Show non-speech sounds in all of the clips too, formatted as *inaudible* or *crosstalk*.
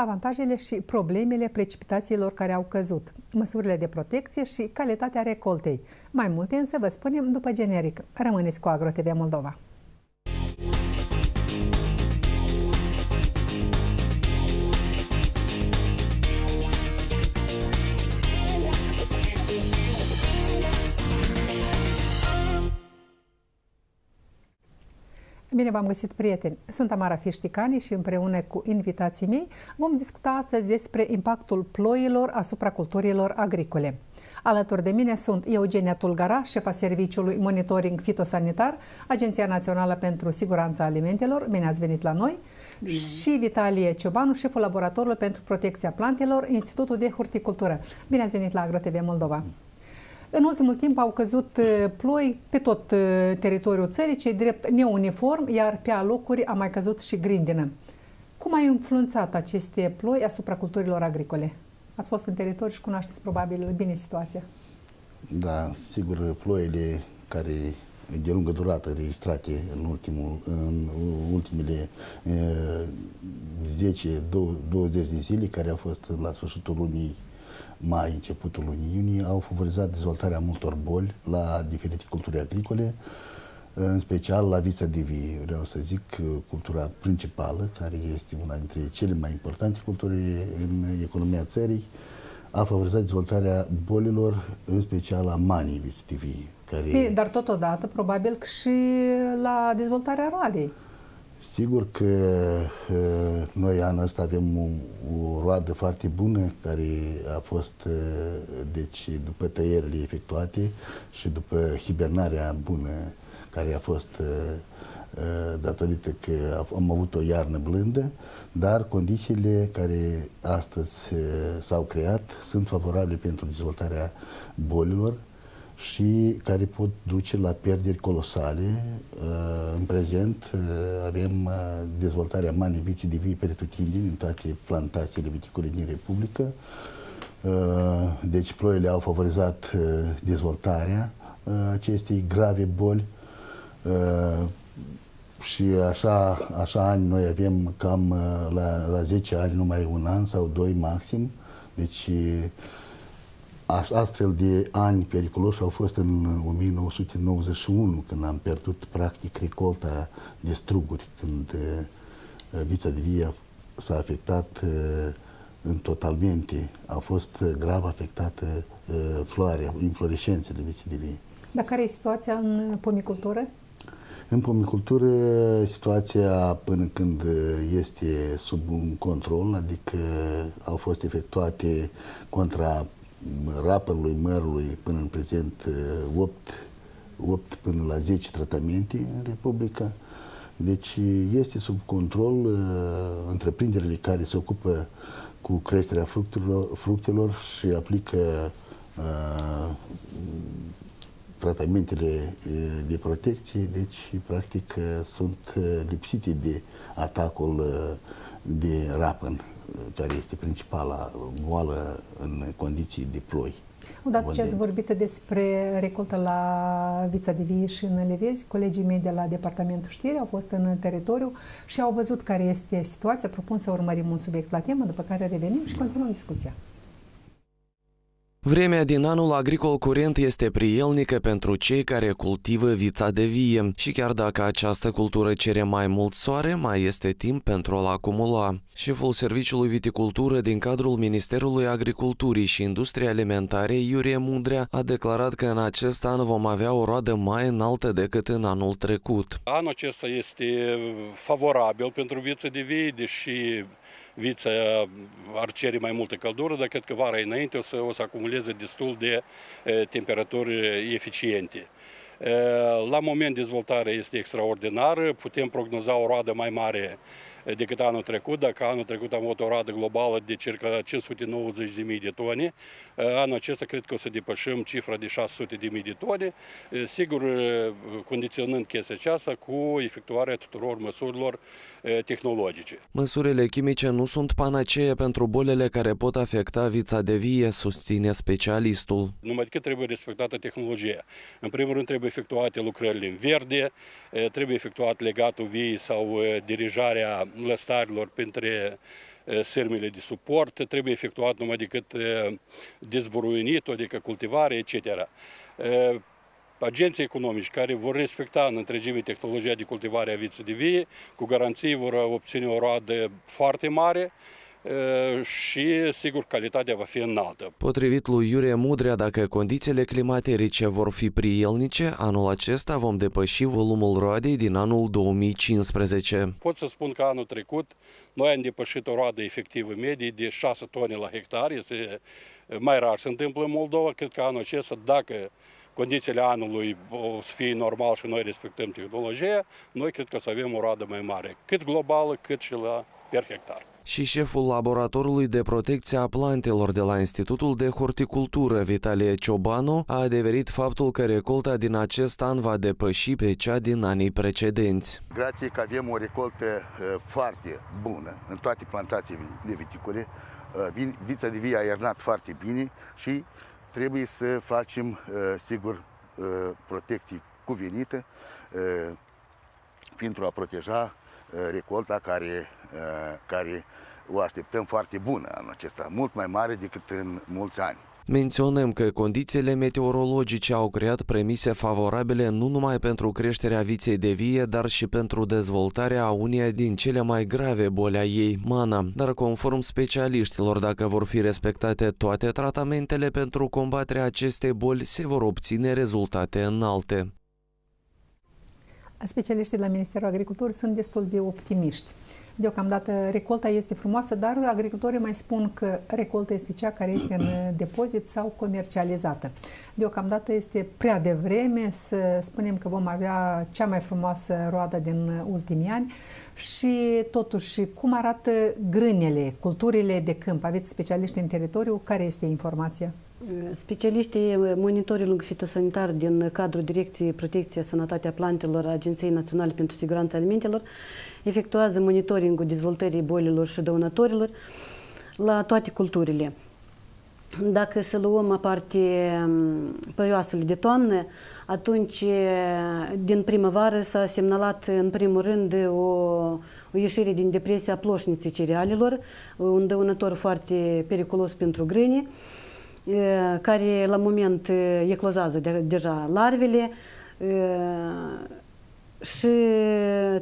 avantajele și problemele precipitațiilor care au căzut, măsurile de protecție și calitatea recoltei. Mai multe însă vă spunem după generic. Rămâneți cu AgroTV Moldova. Bine v-am găsit, prieteni! Sunt Amara Fișticani și împreună cu invitații mei vom discuta astăzi despre impactul ploilor asupra culturilor agricole. Alături de mine sunt Eugenia Tulgara, șefa Serviciului Monitoring Fitosanitar, Agenția Națională pentru Siguranța Alimentelor, bine ați venit la noi, bine. și Vitalie Ciobanu, șeful Laboratorului pentru Protecția Plantelor, Institutul de Horticultură. Bine ați venit la AgroTV Moldova! În ultimul timp au căzut uh, ploi pe tot uh, teritoriul țării, cei drept neuniform, iar pe alocuri a mai căzut și grindină. Cum a influențat aceste ploi asupra culturilor agricole? Ați fost în teritoriu și cunoașteți probabil bine situația. Da, sigur, ploile care de lungă durată registrate în, ultimul, în ultimele uh, 10-20 de zile, care au fost la sfârșitul lunii mai, începutul lunii iunie, au favorizat dezvoltarea multor boli la diferite culturi agricole, în special la vița de vie. Vreau să zic cultura principală, care este una dintre cele mai importante culturi în economia țării, a favorizat dezvoltarea bolilor, în special a manii viței de vie. Care... Dar totodată, probabil și la dezvoltarea roadei. Sigur că noi anul ăsta avem o, o roadă foarte bună care a fost, deci, după tăierile efectuate și după hibernarea bună care a fost datorită că am avut o iarnă blândă, dar condițiile care astăzi s-au creat sunt favorabile pentru dezvoltarea bolilor, și care pot duce la pierderi colosale. Uh, în prezent uh, avem uh, dezvoltarea manii viții de vii pretutindeni în toate plantațiile viticole din Republică. Deci ploile au favorizat dezvoltarea acestei grave boli și așa, așa ani noi avem cam la, la 10 ani numai un an sau doi maxim. Deci Astfel de ani periculoși au fost în 1991, când am pierdut practic recolta de struguri, când uh, vița de vie s-a afectat uh, în totalmente, a fost grav afectată uh, floarea, inflorescențele viței de vie. Dar care e situația în pomicultură? În pomicultură, situația până când este sub un control, adică au fost efectuate contra rapărului mărului până în prezent 8, uh, 8 până la 10 tratamente în Republica. Deci este sub control uh, întreprinderile care se ocupă cu creșterea fructelor, fructelor și aplică uh, tratamentele uh, de protecție, deci practic sunt lipsite de atacul de rapăn care este principala boală în condiții de ploi. Odată ce ați vorbit despre recoltă la Vița de Vie și în Levezi, colegii mei de la Departamentul Știri au fost în teritoriu și au văzut care este situația. Propun să urmărim un subiect la temă, după care revenim și continuăm discuția. Vremea din anul agricol curent este prielnică pentru cei care cultivă vița de vie și chiar dacă această cultură cere mai mult soare, mai este timp pentru a-l acumula. Șeful Serviciului Viticultură din cadrul Ministerului Agriculturii și Industriei Alimentare, Iurie Mudrea, a declarat că în acest an vom avea o roadă mai înaltă decât în anul trecut. Anul acesta este favorabil pentru vița de vie, deși vița ar cere mai multă căldură, dar cred că vara înainte o să, o să acumuleze destul de temperaturi eficiente. La moment dezvoltarea este extraordinară, putem prognoza o roadă mai mare decât anul trecut. Dacă anul trecut am avut o radă globală de circa 590.000 de tone, anul acesta cred că o să depășim cifra de 600.000 de tone, sigur condiționând chestia aceasta cu efectuarea tuturor măsurilor tehnologice. Măsurile chimice nu sunt panacee pentru bolile care pot afecta vița de vie, susține specialistul. Numai decât trebuie respectată tehnologia. În primul rând trebuie efectuate lucrările în verde, trebuie efectuat legatul viei sau dirijarea lăstarilor printre sârmele de suport, trebuie efectuat numai decât dezburuinitul, adică cultivare, etc. Agenții economici care vor respecta în întregime tehnologia de cultivare a viței de vie, cu garanții vor obține o roadă foarte mare, și, sigur, calitatea va fi înaltă. Potrivit lui Iurie Mudrea, dacă condițiile climaterice vor fi prielnice, anul acesta vom depăși volumul roadei din anul 2015. Pot să spun că anul trecut noi am depășit o roadă efectivă medie de 6 tone la hectar. Este mai rar se întâmplă în Moldova. Cred că anul acesta, dacă condițiile anului o să fie normal și noi respectăm tehnologia, noi cred că o să avem o roadă mai mare, cât globală, cât și la per hectar și șeful laboratorului de protecție a plantelor de la Institutul de Horticultură, Vitalie Ciobanu, a adeverit faptul că recolta din acest an va depăși pe cea din anii precedenți. Grație că avem o recoltă uh, foarte bună în toate plantațiile viticole, uh, vița de vie a iernat foarte bine și trebuie să facem, uh, sigur, protecții cuvenite pentru a proteja recolta care, care o așteptăm foarte bună anul acesta, mult mai mare decât în mulți ani. Menționăm că condițiile meteorologice au creat premise favorabile nu numai pentru creșterea viței de vie, dar și pentru dezvoltarea uneia din cele mai grave boli a ei, mana. Dar conform specialiștilor, dacă vor fi respectate toate tratamentele pentru combaterea acestei boli, se vor obține rezultate înalte. Specialiștii de la Ministerul Agriculturii sunt destul de optimiști. Deocamdată recolta este frumoasă, dar agricultorii mai spun că recolta este cea care este în *clears throat* depozit sau comercializată. Deocamdată este prea devreme să spunem că vom avea cea mai frumoasă roadă din ultimii ani și totuși cum arată grânele, culturile de câmp? Aveți specialiști în teritoriu? Care este informația? Specialiștii monitoring fitosanitar din cadrul Direcției Protecție Sănătatea Plantelor Agenției Naționale pentru Siguranța Alimentelor efectuează monitoringul dezvoltării bolilor și dăunătorilor la toate culturile. Dacă să luăm aparte păioasele de toamnă, atunci din primăvară s-a semnalat în primul rând o, o ieșire din depresia ploșniței cerealelor, un dăunător foarte periculos pentru grâni care la moment eclozează de, deja larvele și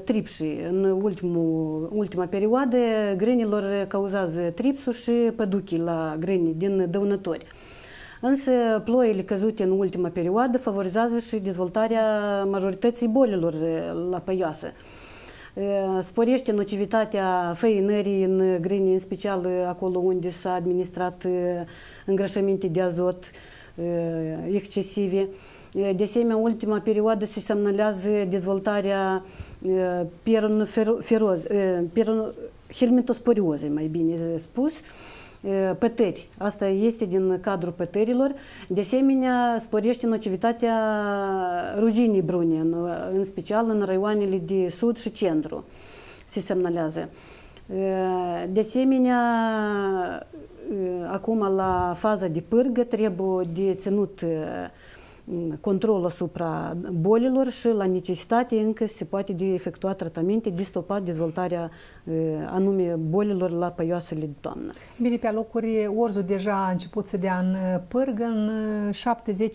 tripsii. În ultimul, ultima perioadă, grânilor cauzează tripsul și păduchii la grâni din dăunători. Însă ploile căzute în ultima perioadă favorizează și dezvoltarea majorității bolilor la păioasă. Sporește nocivitatea făinării în grâni, în special acolo unde s-a administrat îngrășăminte de azot excesive. De asemenea, ultima perioadă se semnalează dezvoltarea peronoferoz, helmintosporiozei, mai bine spus, pătări. Asta este din cadrul pătărilor. De asemenea, sporește nocivitatea ruginii brune, în, în special în raioanele de sud și centru se semnalează. De asemenea, acum la faza de pârgă trebuie de ținut control asupra bolilor și la necesitate încă se poate de efectua tratamente de stopat dezvoltarea anume bolilor la păioasele de toamnă. Bine, pe alocuri orzul deja a început să dea în pârgă, în 7-10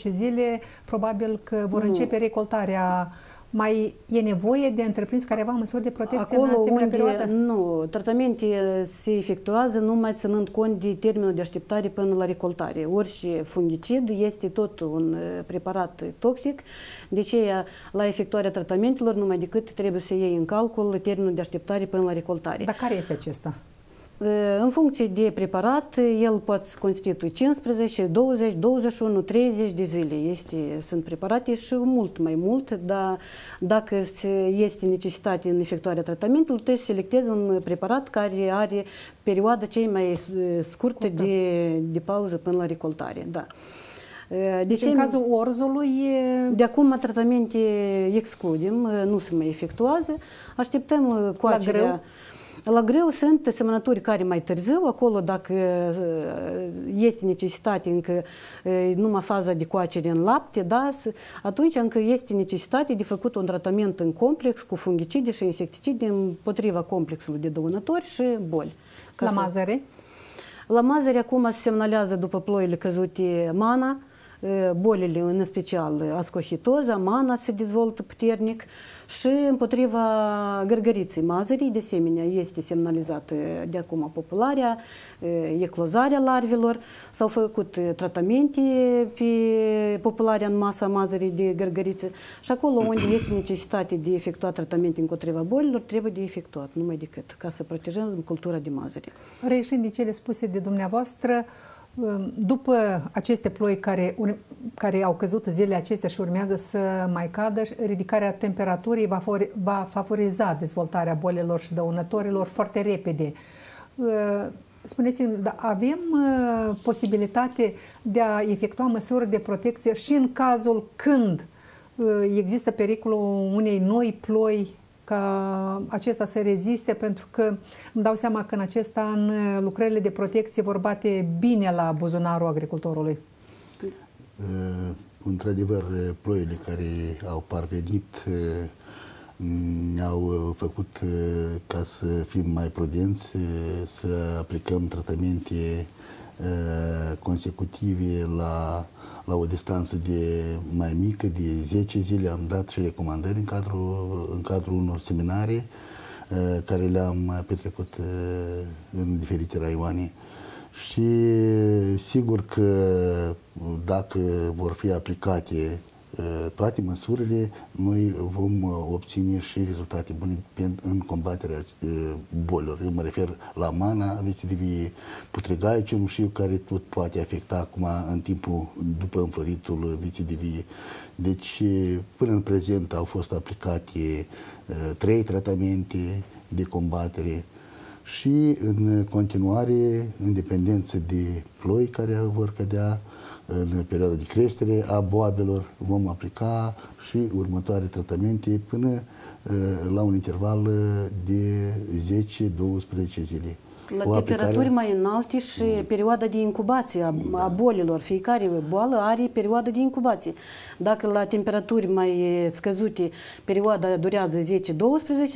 zile probabil că vor nu. începe recoltarea mai e nevoie de întreprins careva măsuri de protecție Acolo în asemenea unde, perioadă? Nu, tratamente se efectuează numai ținând cont de termenul de așteptare până la recoltare. Orice fungicid este tot un preparat toxic, de aceea la efectuarea tratamentelor numai decât trebuie să iei în calcul termenul de așteptare până la recoltare. Dar care este acesta? În funcție de preparat, el poate constitui 15, 20, 21, 30 de zile. Este, sunt preparate și mult mai mult, dar dacă este necesitate în efectuarea tratamentului, trebuie să selectezi un preparat care are perioada cei mai scurtă, scurtă. De, de pauză până la recoltare. Da. Deci, deci în cazul orzului... De acum tratamente excludem, nu se mai efectuează. Așteptăm coacerea... La greu? La greu sunt semănături care mai târziu, acolo dacă este necesitate încă numai faza de coacere în lapte, da, atunci încă este necesitate de făcut un tratament în complex cu fungicide și insecticide împotriva complexului de dăunători și boli. La Mazăre? La Mazăre acum se semnalează după ploile căzute mana, bolile, în special ascohitoza, mana se dezvoltă puternic și împotriva gărgăriței mazării, de asemenea, este semnalizată de acum popularea, eclozarea larvelor, s-au făcut tratamente pe popularea în masa mazării de gărgăriță și acolo unde *clears throat* este necesitate de efectuat tratamente împotriva bolilor, trebuie de efectuat, numai decât, ca să protejăm cultura de mazăre. Reieșind din cele spuse de dumneavoastră, după aceste ploi care, care au căzut zilele acestea și urmează să mai cadă, ridicarea temperaturii va, for, va favoriza dezvoltarea bolilor și dăunătorilor foarte repede. Spuneți-mi, da, avem posibilitate de a efectua măsuri de protecție și în cazul când există pericolul unei noi ploi ca acesta să reziste, pentru că îmi dau seama că în acest an lucrările de protecție vor bate bine la buzunarul agricultorului. Uh, într-adevăr, ploile care au parvenit uh, ne-au făcut uh, ca să fim mai prudenți, să aplicăm tratamente consecutive la la o distanță de mai mică, de 10 zile, am dat și recomandări în cadrul, în cadrul unor seminarii uh, care le-am petrecut uh, în diferite raioane. Și sigur că dacă vor fi aplicate Uh, toate măsurile, noi vom uh, obține și rezultate bune în combaterea uh, bolilor. Eu mă refer la mana, recidivie, putregaie cenușiu, care tot poate afecta acum în timpul după înfloritul recidivie. Deci, până în prezent au fost aplicate trei tratamente de combatere și în continuare, în dependență de ploi care vor cădea, în perioada de creștere a boabelor, vom aplica și următoare tratamente până uh, la un interval uh, de 10-12 zile. La o temperaturi aplicare... mai înalte și mm. perioada de incubație a, da. a bolilor. Fiecare boală are perioada de incubație. Dacă la temperaturi mai scăzute perioada durează 10-12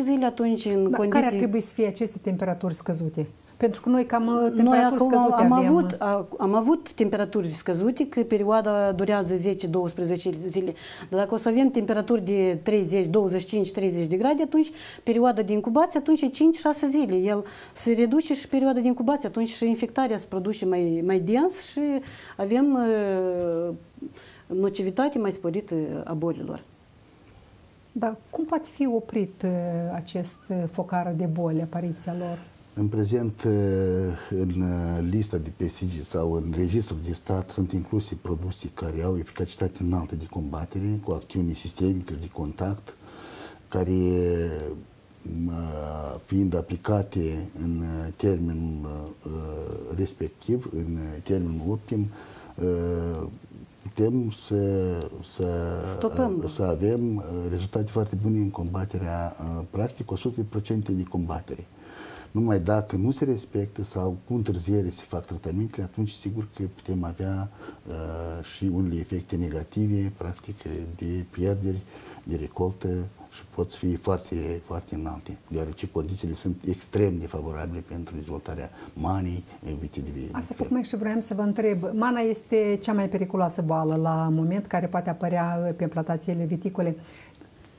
zile, atunci în da, condiții... Care ar trebui să fie aceste temperaturi scăzute? Pentru că noi cam uh, temperaturi noi scăzute am avem. Avut, am avut temperaturi scăzute, că perioada durează 10-12 zile. Dar dacă o să avem temperaturi de 30, 25, 30 de grade, atunci perioada de incubație atunci e 5-6 zile. El se reduce și perioada de incubație, atunci și infectarea se produce mai, mai dens și avem uh, nocivitate mai sporită a bolilor. Da, cum poate fi oprit uh, acest focar de boli, apariția lor? În prezent, în lista de pesticide sau în registrul de stat sunt incluse produse care au eficacitate înaltă de combatere, cu acțiuni sistemice de contact, care fiind aplicate în termenul respectiv, în termenul optim, putem să, să, să avem rezultate foarte bune în combaterea, practic 100% de combatere. Numai dacă nu se respectă sau cu întârziere se fac tratamentele, atunci sigur că putem avea uh, și unele efecte negative, practic, de pierderi, de recoltă și pot fi foarte, foarte înalte, deoarece condițiile sunt extrem de favorabile pentru dezvoltarea manii, vițe de vie. Asta tocmai și vreau să vă întreb. Mana este cea mai periculoasă boală la moment care poate apărea pe plantațiile viticole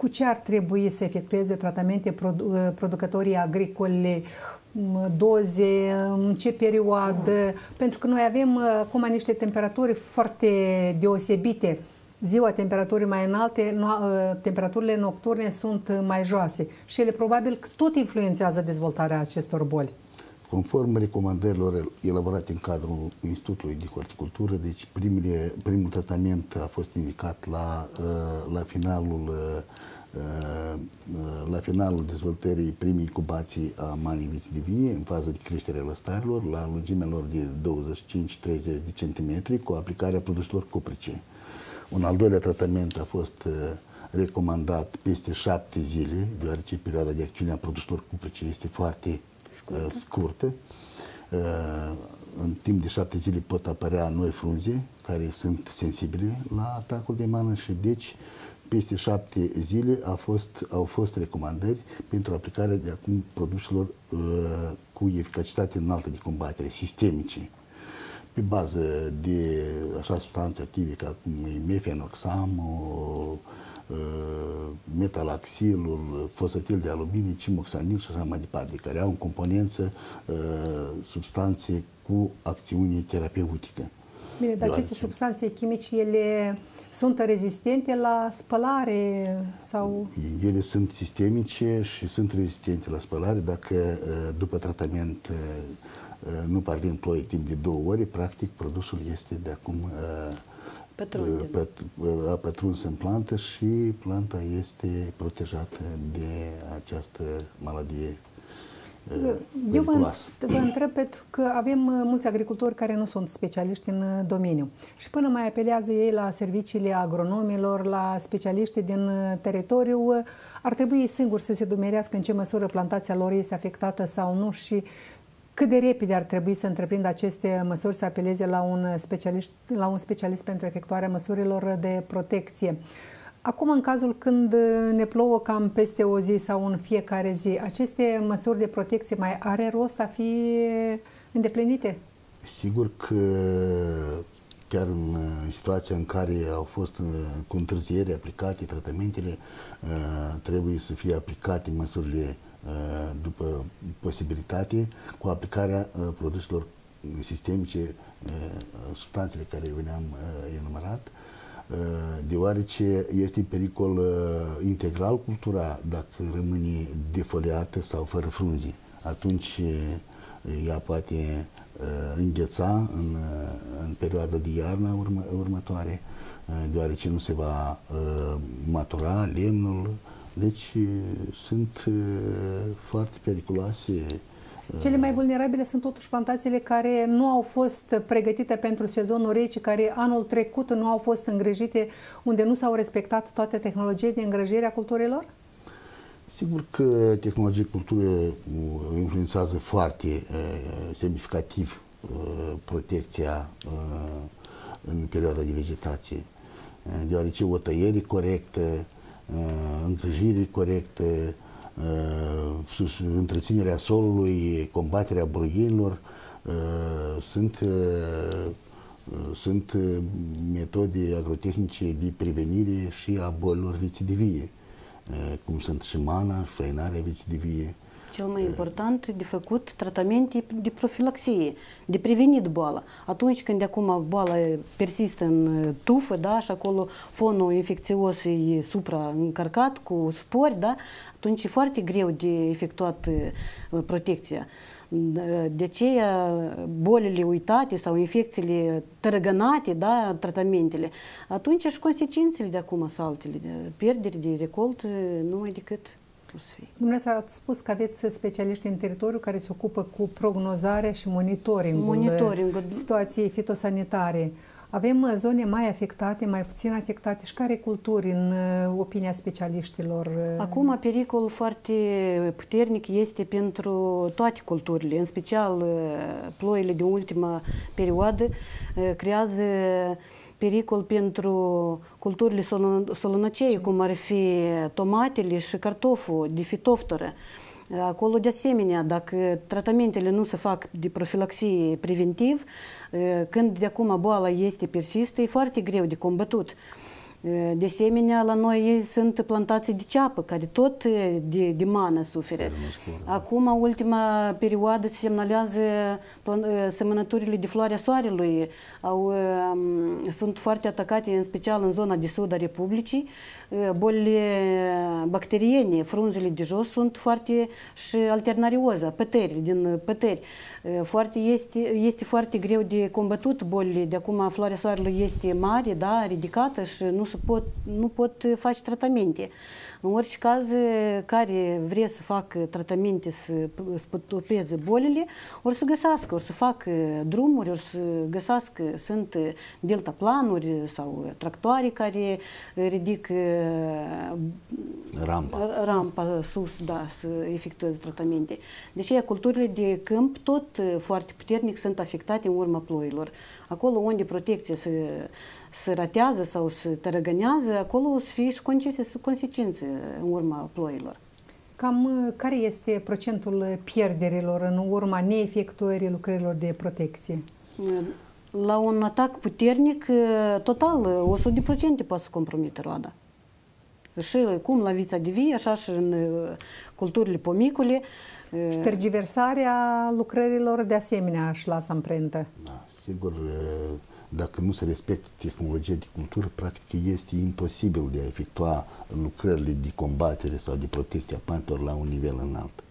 cu ce ar trebui să efectueze tratamente uh, producătorii agricole, doze, în ce perioadă, pentru că noi avem uh, acum niște temperaturi foarte deosebite. Ziua temperaturii mai înalte, uh, temperaturile nocturne sunt mai joase și ele probabil că tot influențează dezvoltarea acestor boli. Conform recomandărilor elaborate în cadrul Institutului de Horticultură, deci primele, primul tratament a fost indicat la, la finalul Uh, la finalul dezvoltării primii incubații a maniviții de vie, în fază de creștere a lăstarilor, la lungimea lor de 25-30 de centimetri, cu aplicarea produselor cuprice. Un al doilea tratament a fost uh, recomandat peste șapte zile, deoarece perioada de acțiune a produselor cuprice este foarte scurtă. Uh, scurtă. În timp de șapte zile pot apărea noi frunze care sunt sensibile la atacul de mană și deci peste șapte zile a fost, au fost recomandări pentru aplicarea de acum produselor uh, cu cu eficacitate înaltă de combatere, sistemice, pe bază de așa substanțe active ca cum e mefenoxam, metalaxilul, fosfatil de aluminiu, cimoxanil și așa mai departe, care au în componență substanțe cu acțiune terapeutică. Bine, dar aceste substanțe chimice, ele sunt rezistente la spălare sau... Ele sunt sistemice și sunt rezistente la spălare. Dacă după tratament nu parvin ploi timp de două ore, practic produsul este de acum a pătruns în plantă și planta este protejată de această maladie eu vă, vă întreb pentru că avem uh, mulți agricultori care nu sunt specialiști în uh, domeniu și până mai apelează ei la serviciile agronomilor, la specialiști din uh, teritoriu, ar trebui singur să se dumerească în ce măsură plantația lor este afectată sau nu și cât de repede ar trebui să întreprindă aceste măsuri, să apeleze la un specialist, la un specialist pentru efectuarea măsurilor de protecție. Acum, în cazul când ne plouă cam peste o zi sau în fiecare zi, aceste măsuri de protecție mai are rost a fi îndeplinite? Sigur că chiar în situația în care au fost uh, cu întârziere aplicate tratamentele, uh, trebuie să fie aplicate măsurile uh, după posibilitate cu aplicarea produselor sistemice, substanțele care veneam enumerat, Uh, deoarece este pericol uh, integral cultura dacă rămâne defoliată sau fără frunzi. Atunci uh, ea poate îngheța în, în perioada de iarnă urmă, următoare, deoarece nu se va matura lemnul. Deci sunt foarte periculoase cele mai vulnerabile sunt totuși plantațiile care nu au fost pregătite pentru sezonul rece, care anul trecut nu au fost îngrijite, unde nu s-au respectat toate tehnologiile de îngrijire a culturilor? Sigur că tehnologia culturii influențează foarte uh, semnificativ uh, protecția uh, în perioada de vegetație, uh, deoarece o tăiere corectă, uh, îngrijire corectă, Uh, întreținerea solului, combaterea burghenilor, uh, sunt, uh, sunt metode agrotehnice de prevenire și a bolilor vieții de vie, cum sunt și mana, făinarea vieții de vie, cel mai important de făcut tratamente de profilaxie, de prevenit boala. Atunci când acum boala persistă în tufă, da, și acolo fonul infecțios e supraîncărcat cu spori, da, atunci e foarte greu de efectuat protecția. De aceea bolile uitate sau infecțiile tărăgănate, da, tratamentele, atunci și consecințele de acum sunt altele, pierderi de recolt numai decât Dumneavoastră ați spus că aveți specialiști în teritoriu care se ocupă cu prognozarea și monitoringul, monitoringul. situației fitosanitare. Avem uh, zone mai afectate, mai puțin afectate și care culturi în uh, opinia specialiștilor? Uh? Acum pericolul foarte puternic este pentru toate culturile, în special ploile de ultima perioadă creează pericol pentru culturile solonăcei, cum ar fi tomatele și cartoful de fitoftoră. Acolo, de asemenea, dacă tratamentele nu se fac de profilaxie preventiv, când de acum boala este persistă, e foarte greu de combătut. De asemenea, la noi sunt plantații de ceapă, care tot de, de mană suferă. Acum, ultima perioadă, se semnalează semănăturile de floarea soarelui. Au, sunt foarte atacate, în special în zona de sud a Republicii. Bolile bacteriene, frunzele de jos sunt foarte și alternarioză, păteri, din păteri. Foarte este, este foarte greu de combătut bolile. De acum floarea soarelui este mare, da, ridicată și nu se pot, nu pot face tratamente. În orice caz, care vrea să facă tratamente să spătopeze bolile, ori să găsească, ori să facă drumuri, ori să găsească, sunt deltaplanuri sau tractoare care ridică rampa, rampa sus, da, să efectueze tratamente. Deci, culturile de câmp tot foarte puternic sunt afectate în urma ploilor. Acolo unde protecția se, se ratează sau se tărăgănează, acolo o să fie și consecințe în urma ploilor. Cam care este procentul pierderilor în urma neefectuării lucrărilor de protecție? La un atac puternic, total, 100% poate să compromite roada. Și cum la vița de vie, așa și în culturile pomicule. Și tergiversarea lucrărilor de asemenea își lasă amprentă. Da, sigur, dacă nu se respectă tehnologia de cultură, practic este imposibil de a efectua lucrările de combatere sau de protecție a plantelor la un nivel înalt.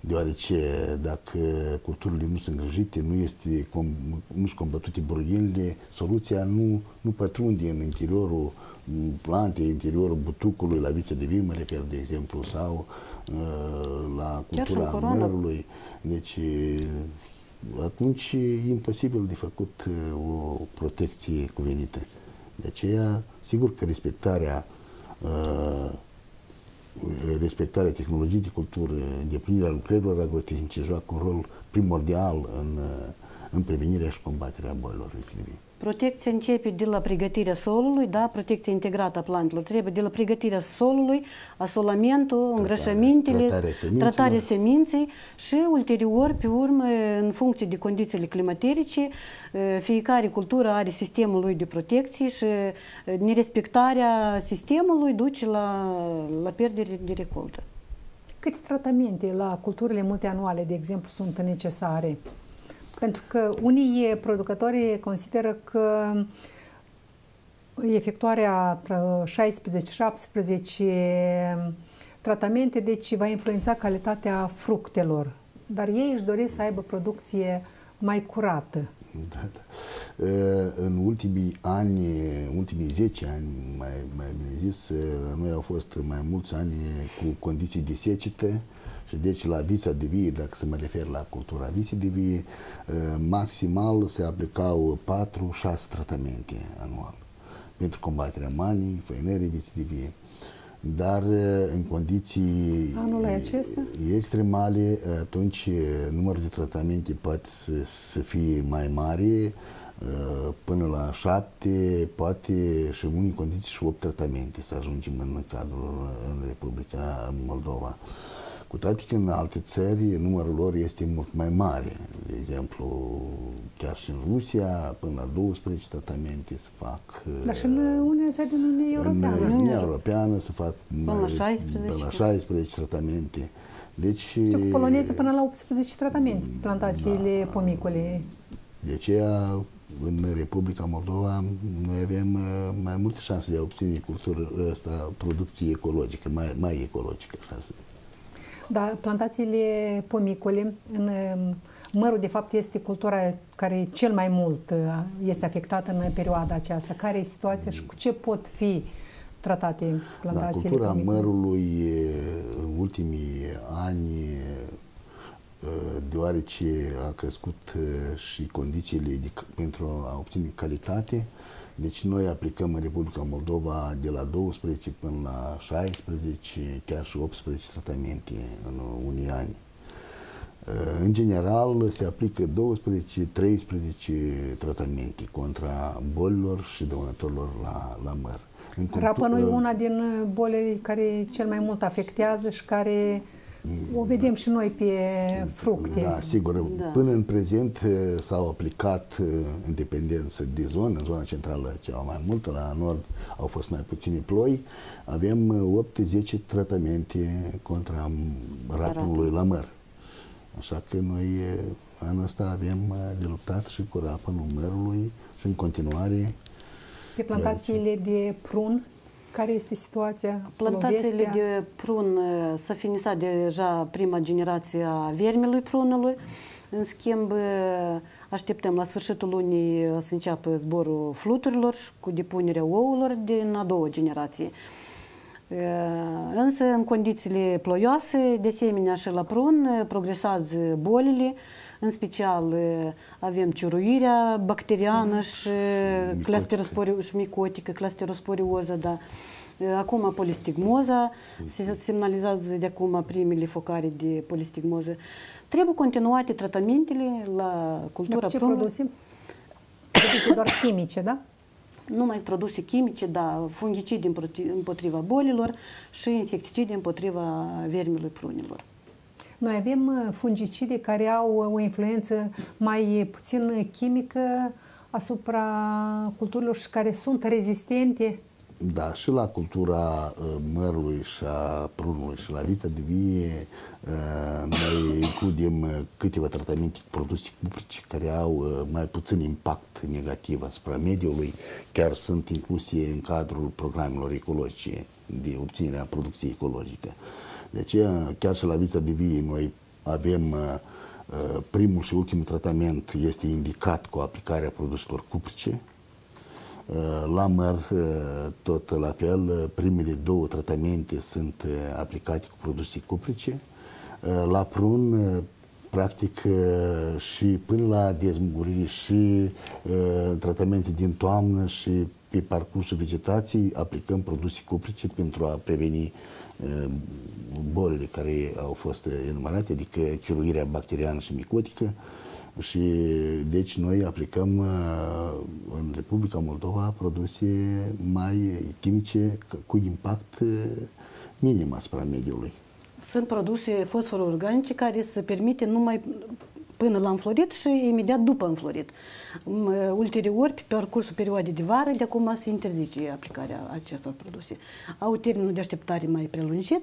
Deoarece dacă culturile nu sunt îngrijite, nu, este, nu sunt combatute burghenile, soluția nu, nu pătrunde în interiorul plantei, în interiorul butucului, la viță de vii, mă refer, de exemplu, sau uh, la cultura mărului. Deci atunci e imposibil de făcut uh, o protecție cuvenită. De aceea, sigur că respectarea uh, respectarea tehnologiei de cultură, îndeplinirea lucrărilor agrotehnice joacă un rol primordial în, uh, în prevenirea și combaterea bolilor recidivii. Protecția începe de la pregătirea solului, da? protecția integrată a plantelor. Trebuie de la pregătirea solului, asolamentul, îngrășămintele, tratarea, tratarea seminței și ulterior, pe urmă, în funcție de condițiile climaterice, fiecare cultură are sistemul lui de protecție și nerespectarea sistemului duce la, la pierdere de recoltă. Câte tratamente la culturile multianuale, de exemplu, sunt necesare? Pentru că unii producători consideră că efectuarea 16-17 tratamente, deci va influența calitatea fructelor. Dar ei își doresc să aibă producție mai curată. Da, da. În ultimii ani, ultimii 10 ani, mai, mai bine zis, noi au fost mai mulți ani cu condiții de secetă, și deci la vița de vie, dacă să mă refer la cultura viței de vie, uh, maximal se aplicau 4-6 tratamente anual pentru combaterea manii, făinării viței de vie. Dar uh, în condiții Anul acesta? extremale, atunci uh, numărul de tratamente poate să, să fie mai mare, până la șapte, poate și în unii condiții și opt tratamente să ajungem în cadrul în Republica Moldova. Cu toate că în alte țări numărul lor este mult mai mare. De exemplu, chiar și în Rusia, până la 12 tratamente se fac. Dar și în unele țări din Uniunea Europeană. În Uniunea Europeană se fac până la 16, până la 16 tratamente. Deci, Știu că poloneză până la 18 tratamente, plantațiile da, pomicole. De aceea, în Republica Moldova, noi avem uh, mai multe șanse de a obține cultură, asta, producție ecologică, mai, mai ecologică, așa să da, plantațiile pomicole, în um, mărul de fapt este cultura care cel mai mult uh, este afectată în perioada aceasta. Care e situația și cu ce pot fi tratate plantațiile da, cultura pomicole? mărului în ultimii ani deoarece a crescut și condițiile de, pentru a obține calitate, deci noi aplicăm în Republica Moldova de la 12 până la 16, chiar și 18 tratamente în unii ani. În general se aplică 12-13 tratamente contra bolilor și dăunătorilor la, la măr. Rapănul e una din bolile care cel mai mult afectează și care o vedem și noi pe fructe. Da, sigur. Da. Până în prezent eh, s-au aplicat eh, în dependență de zonă, în zona centrală ceva mai mult, la nord au fost mai puține ploi. Avem 8-10 eh, tratamente contra rapului la măr. Așa că noi anul ăsta avem de luptat și cu rapănul mărului și în continuare. Pe plantațiile de prun care este situația? Plantațiile de prun s-a finisat deja prima generație a vermelui prunului. În schimb, așteptăm la sfârșitul lunii să înceapă zborul fluturilor cu depunerea ouălor din a doua generație. Însă, în condițiile ploioase, de asemenea și la prun, progresează bolile, în special avem ciuruirea bacterianăș și clasterospori, micotică, clasterosporioză, da. Acum polistigmoza, se semnalizează de acum primele focare de polistigmoză. Trebuie continuate tratamentele la cultura Dar ce produse? Produse doar *coughs* chimice, da? numai produse chimice, da, fungicide împotriva bolilor și insecticide împotriva vermilor prunilor. Noi avem uh, fungicide care au uh, o influență mai puțin chimică asupra culturilor și care sunt rezistente da, și la cultura uh, mărului și a prunului și la vița de vie uh, noi includem uh, câteva tratamente produse cuprice care au mai puțin impact negativ asupra mediului, chiar sunt incluse în cadrul programelor ecologice de obținere a producției ecologice. De aceea, chiar și la vița de vie, noi avem primul și ultimul tratament este indicat cu aplicarea produselor cuprice, la măr, tot la fel, primele două tratamente sunt aplicate cu produse cuprice. La prun, practic, și până la dezmugurire și tratamente din toamnă și pe parcursul vegetației aplicăm produse cuprice pentru a preveni bolile care au fost enumerate, adică chiluirea bacteriană și micotică, și deci noi aplicăm uh, în Republica Moldova produse mai chimice cu impact uh, minim asupra mediului. Sunt produse fosforuri organice care se permite numai până la înflorit și imediat după înflorit. Uh, ulterior, pe parcursul perioadei de vară, de acum se interzice aplicarea acestor produse. Au termenul de așteptare mai prelungit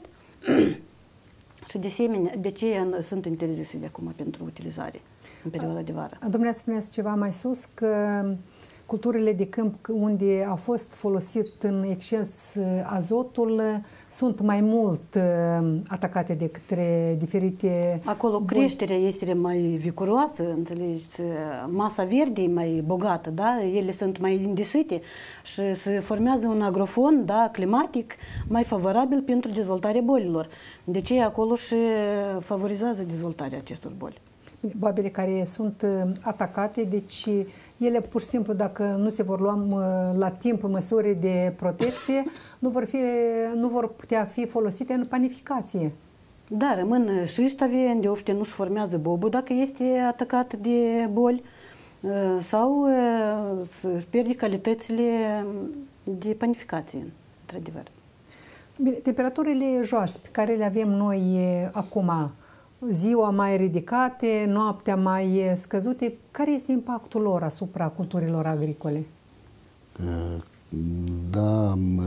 *clears throat* și de asemenea, de ce sunt interzise de acum pentru utilizare în perioada de vară. Domnule, spuneți ceva mai sus că culturile de câmp unde a fost folosit în exces uh, azotul uh, sunt mai mult uh, atacate de către diferite... Acolo boli. creșterea este mai vicuroasă, înțelegi, masa verde e mai bogată, da? ele sunt mai indesite și se formează un agrofon da, climatic mai favorabil pentru dezvoltarea bolilor. De ce acolo și favorizează dezvoltarea acestor boli boabele care sunt atacate, deci ele pur și simplu, dacă nu se vor lua la timp măsuri de protecție, nu vor, fi, nu vor putea fi folosite în panificație. Da, rămân șiștave, de nu se formează bobul dacă este atacat de boli sau să pierde calitățile de panificație, într-adevăr. Bine, temperaturile joase pe care le avem noi acum, ziua mai ridicate, noaptea mai scăzute, care este impactul lor asupra culturilor agricole? Da, am,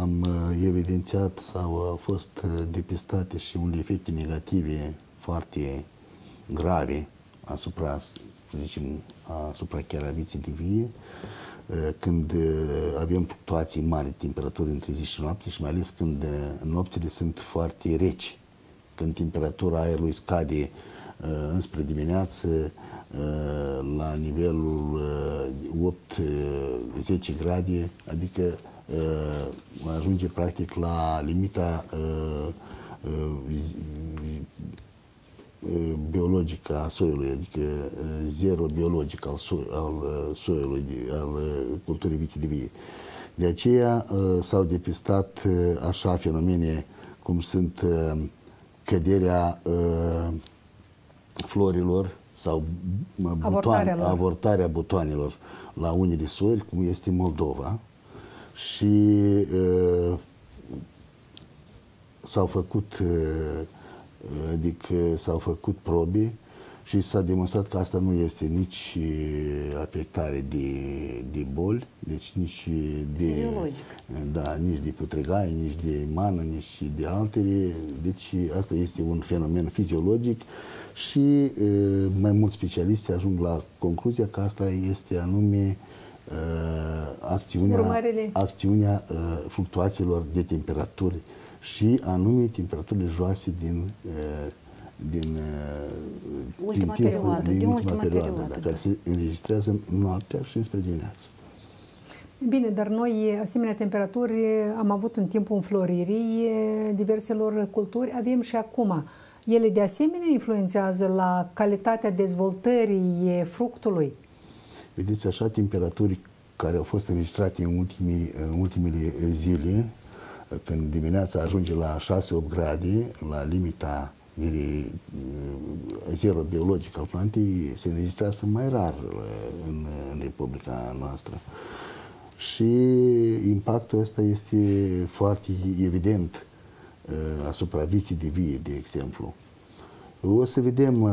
am evidențiat sau au fost depistate și unele efecte negative foarte grave asupra, să zicem, asupra chiar a vieții de vie, când avem fluctuații mari de temperaturi între zi și noapte și mai ales când nopțile sunt foarte reci când temperatura aerului scade uh, înspre dimineață uh, la nivelul uh, 8-10 grade, adică uh, ajunge practic la limita uh, uh, biologică a soiului, adică zero biologic al, so al soiului, al culturii viții de vie. De aceea s-au depistat așa fenomene cum sunt căderea uh, florilor sau butoane, avortarea, avortarea butoanelor la unele sori, cum este Moldova. Și uh, s-au făcut, uh, adică s-au făcut probe și s-a demonstrat că asta nu este nici afectare de, de boli, deci nici de, da, nici de putregaie, nici de mană, nici de altele. Deci asta este un fenomen fiziologic și mai mulți specialiști ajung la concluzia că asta este anume acțiunea, acțiunea fluctuațiilor de temperaturi și anume temperaturile joase din din ultima din perioadă, din, din ultima, ultima perioadă, perioadă da, care se înregistrează noaptea și spre dimineață. Bine, dar noi asemenea temperaturi am avut în timpul înfloririi diverselor culturi, avem și acum. Ele de asemenea influențează la calitatea dezvoltării fructului? Vedeți, așa, temperaturi care au fost înregistrate în, ultimii, în ultimele zile, când dimineața ajunge la 6-8 grade, la limita de zero biologic al plantei se înregistrează mai rar în, în Republica noastră. și impactul ăsta este foarte evident asupra vieții de vie, de exemplu. O să vedem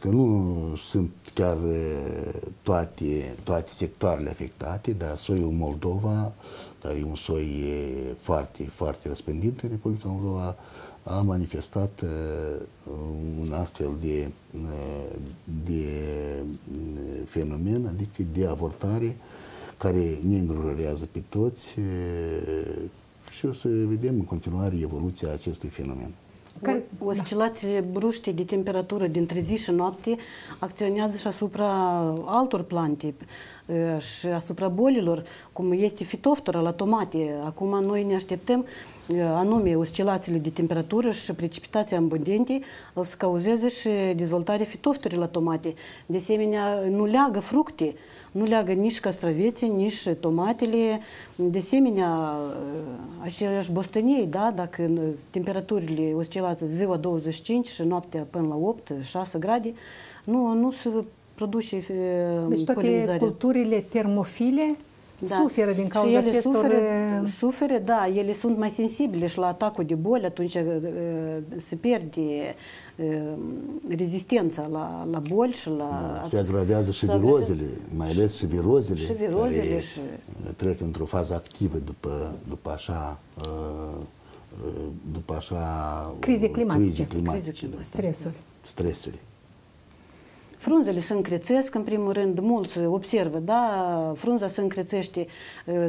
că nu sunt chiar toate, toate sectoarele afectate, dar soiul Moldova, care e un soi foarte, foarte răspândit în Republica Moldova, a manifestat un astfel de, de fenomen, adică de avortare, care ne îngrijorează pe toți și o să vedem în continuare evoluția acestui fenomen. Care, Oscilațiile bruște de temperatură dintre zi și noapte acționează și asupra altor plante și asupra bolilor, cum este fitoftora la tomate. Acum noi ne așteptăm anume oscilațiile de temperatură și precipitații abundente să cauzeze și dezvoltarea fitoftorii la tomate. De asemenea, nu leagă fructe, nu leagă nici castraveții, nici tomatele. De asemenea, aceleași bostănii, da, dacă temperaturile oscilați ziua 25 și noaptea până la 8-6 grade, nu, nu se produce Deci toate culturile termofile da. suferă din cauza acestor... Suferă, suferă, da, ele sunt mai sensibile și la atacul de boli, atunci se pierde rezistența la, la boli și la... Da, se agravează și virozele, mai ales și virozele, și virozele care și... trec într-o fază activă după, după așa după așa crize climatice, crize climatice crize, da. stresuri. Stresuri. Frunzele se încrețesc, în primul rând, mulți observă, da, frunza se încrețește,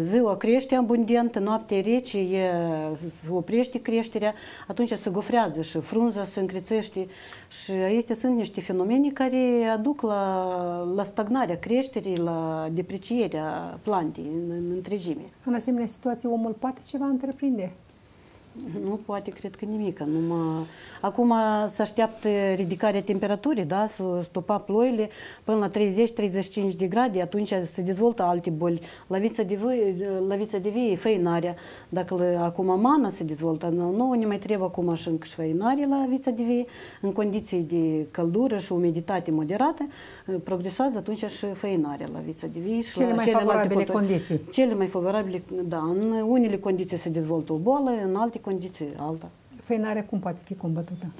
ziua crește abundent, noaptea rece, e, se oprește creșterea, atunci se gofrează și frunza se încrețește și acestea sunt niște fenomene care aduc la, la stagnarea creșterii, la deprecierea plantei în, în întregime. În asemenea situație, omul poate ceva întreprinde? Nu poate, cred că nimic. Numai... Acum se așteaptă ridicarea temperaturii, da? să stopa ploile până la 30-35 de grade, atunci se dezvoltă alte boli. La vița de, vie, la vița de vie, făinarea. Dacă acum mana se dezvoltă, nu ne mai trebuie acum și încă și făinare la vița de vie, în condiții de căldură și umiditate moderată, progresează atunci și făinarea la vița de vie. Și cele la mai favorabile condiții. Cele mai favorabile, da. În unele condiții se dezvoltă o boală, în alte condiții alta. Făinarea cum poate fi combătută?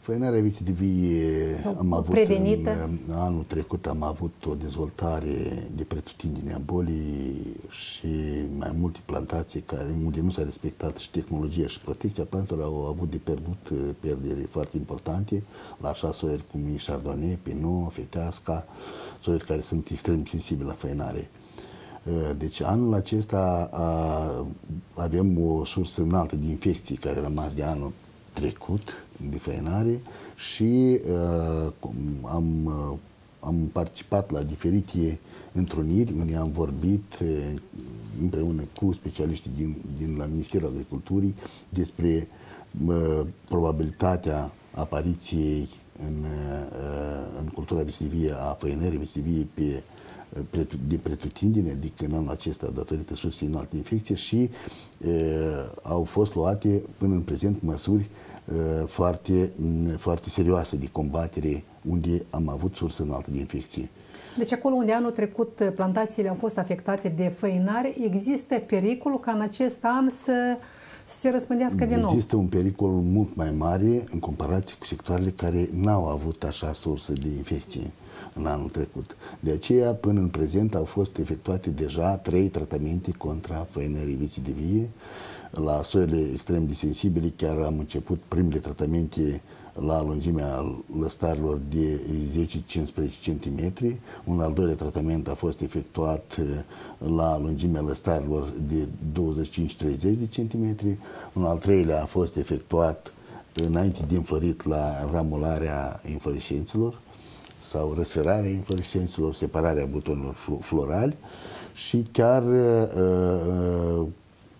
Făinarea viții de vie Sau am avut prevenită? în anul trecut am avut o dezvoltare de pretutindine a bolii și mai multe plantații care, unde nu s-a respectat și tehnologia și protecția plantelor au avut de pierdut uh, pierderi foarte importante la așa soieri cum e Chardonnay, Pinot, Feteasca, soieri care sunt extrem sensibile la făinare. Uh, deci anul acesta a, avem o sursă înaltă de infecții care a rămas de anul trecut de făinare și uh, am, uh, am participat la diferite întruniri unde am vorbit uh, împreună cu specialiștii din, din la Ministerul Agriculturii despre uh, probabilitatea apariției în, uh, în cultura vestivie a făinării vestivie pe de pretutindine, adică în anul acesta datorită sursei înalte infecție și e, au fost luate până în prezent măsuri e, foarte, foarte serioase de combatere unde am avut sursă înaltă de infecție. Deci acolo unde anul trecut plantațiile au fost afectate de făinare, există pericolul ca în acest an să, să se răspândească din nou? Există un pericol mult mai mare în comparație cu sectoarele care n-au avut așa sursă de infecție în anul trecut. De aceea, până în prezent, au fost efectuate deja trei tratamente contra făinării viții de vie. La soiile extrem de sensibile chiar am început primele tratamente la lungimea lăstarilor de 10-15 cm. Un al doilea tratament a fost efectuat eh, la lungimea lăstarilor de 25-30 de cm. Un al treilea a fost efectuat înainte de înfărit la ramularea inflorescențelor sau răsferarea inflorescențelor, separarea butonilor florali și chiar uh, uh,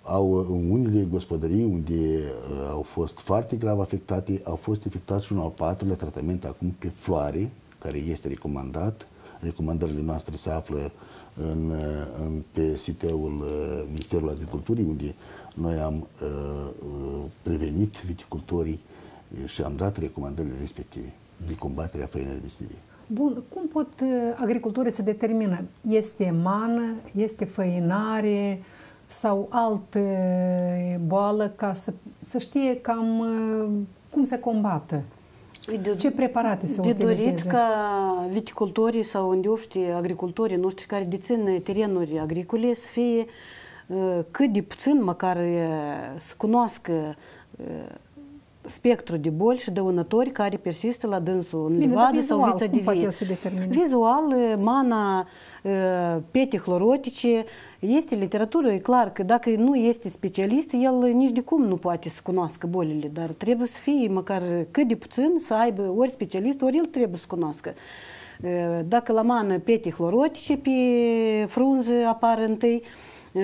au în unele gospodării unde uh, au fost foarte grav afectate, au fost efectuat și un al patrulea tratament acum pe floare, care este recomandat. Recomandările noastre se află în, uh, în, pe siteul uh, Ministerului Agriculturii, unde noi am uh, prevenit viticultorii și am dat recomandările respective de combaterea făinării vestivii. Bun, cum pot agricultorii să determină? Este mană, este făinare sau altă boală ca să, să știe cam cum se combată? De, Ce preparate să de utilizeze? dorit ca viticultorii sau îndeopște agricultorii noștri care dețin terenuri agricole să fie cât de puțin măcar să cunoască spectru de boli și dăunători care persistă la dânsul în livadă sau vița de vie. Vizual, mana, pete chlorotice, este literatură, e clar că dacă nu este specialist, el nici de cum nu poate să cunoască bolile, dar trebuie să fie măcar cât de puțin să aibă ori specialist, ori el trebuie să cunoască. Dacă la mană pete chlorotice pe frunze apar întâi,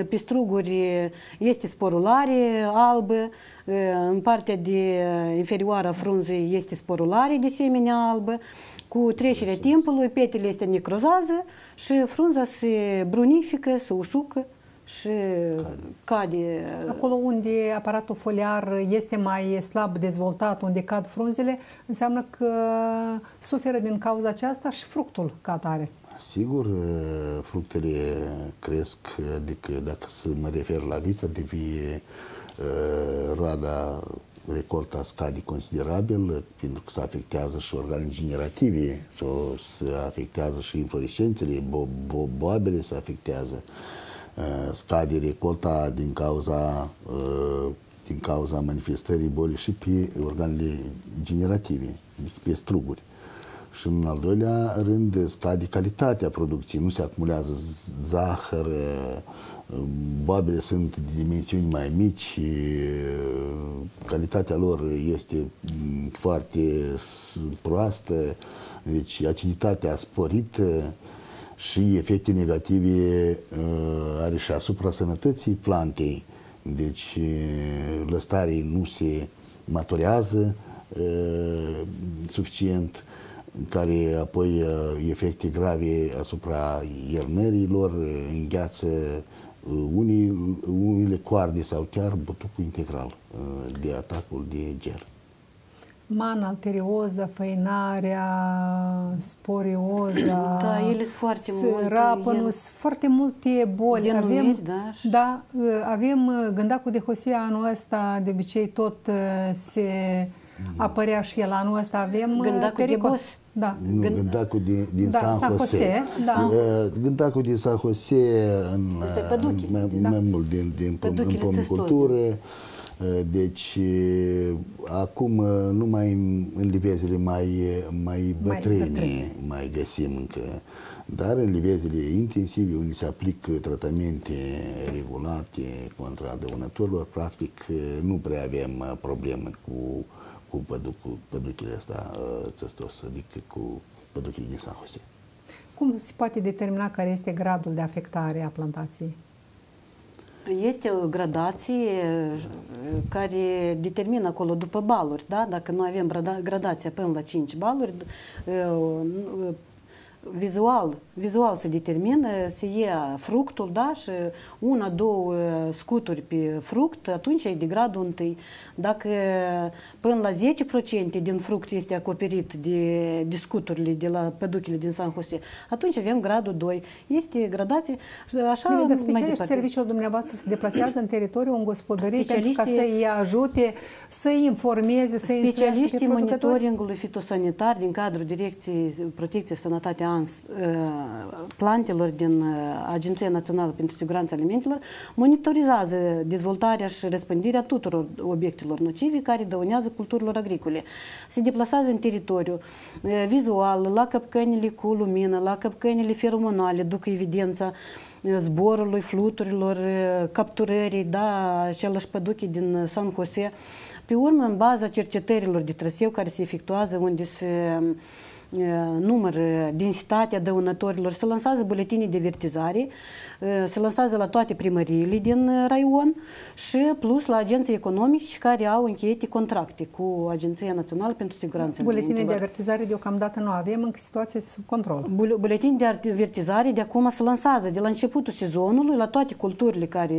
pe struguri este sporulare albă, în partea de inferioară a frunzei este sporulare de asemenea albă. Cu trecerea timpului, petele este necrozează și frunza se brunifică, se usucă și cade. Acolo unde aparatul foliar este mai slab dezvoltat, unde cad frunzele, înseamnă că suferă din cauza aceasta și fructul ca atare. Sigur, fructele cresc, adică dacă să mă refer la viță, de vie roada recolta scade considerabil pentru că se afectează și organele generative, sau se afectează și inflorescențele, bo, bo, boabele se afectează, scade recolta din cauza, din cauza manifestării bolii și pe organele generative, pe struguri. Și în al doilea rând scade calitatea producției, nu se acumulează zahăr, babele sunt de dimensiuni mai mici, calitatea lor este foarte proastă, deci aciditatea sporită și efecte negative are și asupra sănătății plantei. Deci lăstarii nu se maturează suficient, care apoi efecte grave asupra iernărilor, îngheață unii, unile coarde sau chiar butucul integral de atacul de gel. Man, alterioză, făinarea, sporioza, *clears throat* da, ele sunt foarte multe. Rapănus, foarte multe boli. Denumiri, avem, da, și... da, avem gândacul de Hosea anul ăsta, de obicei tot se mm. apărea și el anul ăsta. Avem gândacul de bos. Da. Nu, Gând... gândacul din, din da, San, San Jose. Jose da. Gândacul din San Jose în, în mai, da. mai mult din, din în pomicultură. Deci, acum numai în livezele mai, mai bătrâne mai, bătrâne. mai găsim încă. Dar în livezele intensive, unde se aplică tratamente regulate contra dăunătorilor, practic nu prea avem probleme cu cu, pădu- cu păduchile astea țăstos, uh, adică cu păduchile din San Jose. Cum se poate determina care este gradul de afectare a plantației? Este o gradație uh, care determină acolo după baluri, da? Dacă noi avem gradația până la 5 baluri, uh, vizual, vizual se determină, se ia fructul, da, și una, două scuturi pe fruct, atunci e de gradul întâi. Dacă până la 10% din fruct este acoperit de, de scuturile de la păduchile din San Jose, atunci avem gradul 2. Este gradație și așa Bine, dar specialiști serviciul dumneavoastră se deplasează în teritoriu, în gospodării, pentru ca să-i ajute, să-i informeze, să-i Specialiștii monitoringului fitosanitar din cadrul Direcției Protecție Sănătatea ANS plantelor din Agenția Națională pentru Siguranța Alimentelor monitorizează dezvoltarea și răspândirea tuturor obiectelor nocive care dăunează culturilor agricole. Se deplasează în teritoriu vizual, la căpcănile cu lumină, la căpcănile feromonale, duc evidența zborului, fluturilor, capturării, da, același păduche din San Jose. Pe urmă, în baza cercetărilor de traseu care se efectuează, unde se număr, densitatea dăunătorilor, se lansează buletini de vertizare, se lansează la toate primăriile din raion și plus la agenții economici care au încheiate contracte cu Agenția Națională pentru Siguranță Buletine de avertizare deocamdată nu avem, încă situația sub control. Buletini de avertizare de acum se lansează de la începutul sezonului la toate culturile care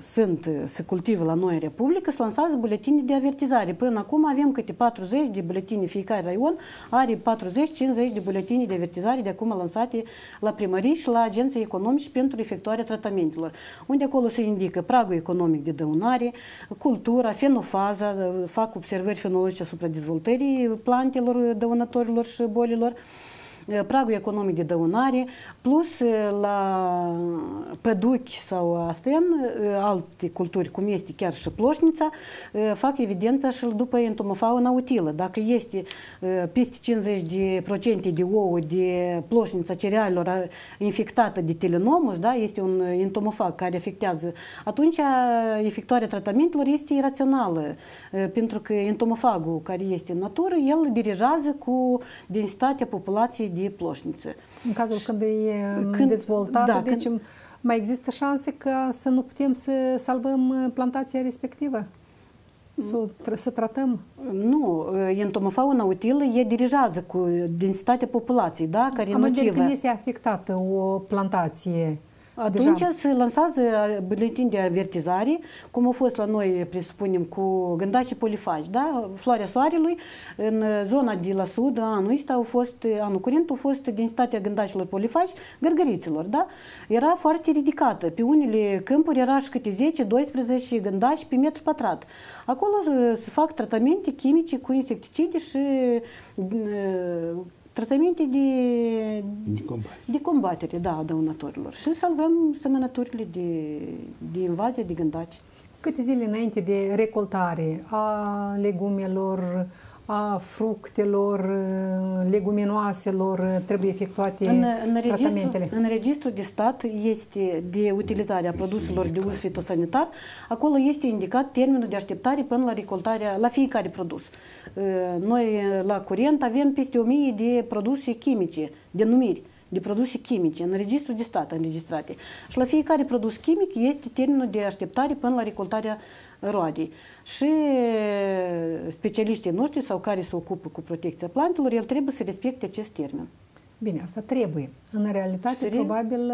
sunt, se cultivă la noi în Republică, se lansează buletini de avertizare. Până acum avem câte 40 de buletini fiecare raion an are 40-50 de buletini de avertizare de acum lansate la primării și la agenții economici pentru efectuarea tratamentelor, unde acolo se indică pragul economic de dăunare, cultura, fenofaza, fac observări fenologice asupra dezvoltării plantelor, dăunătorilor și bolilor, pragul economic de dăunare, plus la păduchi sau astea, alte culturi, cum este chiar și ploșnița, fac evidența și după entomofauna utilă. Dacă este peste 50 de procente de ouă de ploșnița cerealelor infectată de telenomus, da, este un entomofag care afectează, atunci efectuarea tratamentelor este irațională, pentru că entomofagul care este în natură, el dirigează cu densitatea populației de ploșniță. În cazul când e când, dezvoltată, da, deci când... mai există șanse ca să nu putem să salvăm plantația respectivă? Să, să tratăm? Nu, entomofauna utilă e dirigează cu densitatea populației, da, care Am nocivă. când este afectată o plantație, atunci Deja. se lansează buletin de avertizare, cum a fost la noi, presupunem, cu gândaci polifagi, da? Floarea soarelui, în zona de la sud, anul ăsta au fost, anul curent, a fost densitatea gândacilor polifagi, gărgăriților, da? Era foarte ridicată. Pe unele câmpuri era și câte 10-12 gândaci pe metru pătrat. Acolo se fac tratamente chimice cu insecticide și tratamente de, de, combatere. de combatere, da, a dăunătorilor. Și salvăm semănăturile de, de invazie de gândaci. Câte zile înainte de recoltare a legumelor, a fructelor, leguminoaselor trebuie efectuate în, în tratamentele? Registru, în registru de stat este de utilizarea produselor de uz fitosanitar, acolo este indicat termenul de așteptare până la recoltarea, la fiecare produs. Noi la curent avem peste 1000 de produse chimice, denumiri de produse chimice în registru de stat înregistrate. Și la fiecare produs chimic este termenul de așteptare până la recoltarea roadei. Și specialiștii noștri sau care se ocupă cu protecția plantelor, el trebuie să respecte acest termen. Bine, asta trebuie. În realitate, probabil,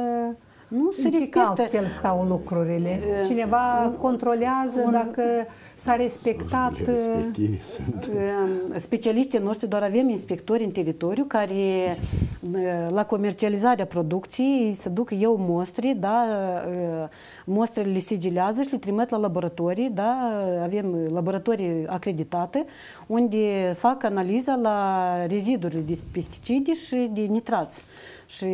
nu se respectă. altfel stau lucrurile. Cineva un, controlează un, dacă s-a respectat... Specialiștii noștri doar avem inspectori în teritoriu care la comercializarea producției se duc eu mostre, da, mostrele le sigilează și le trimit la laboratorii, da, avem laboratorii acreditate, unde fac analiza la rezidurile de pesticide și de nitrați și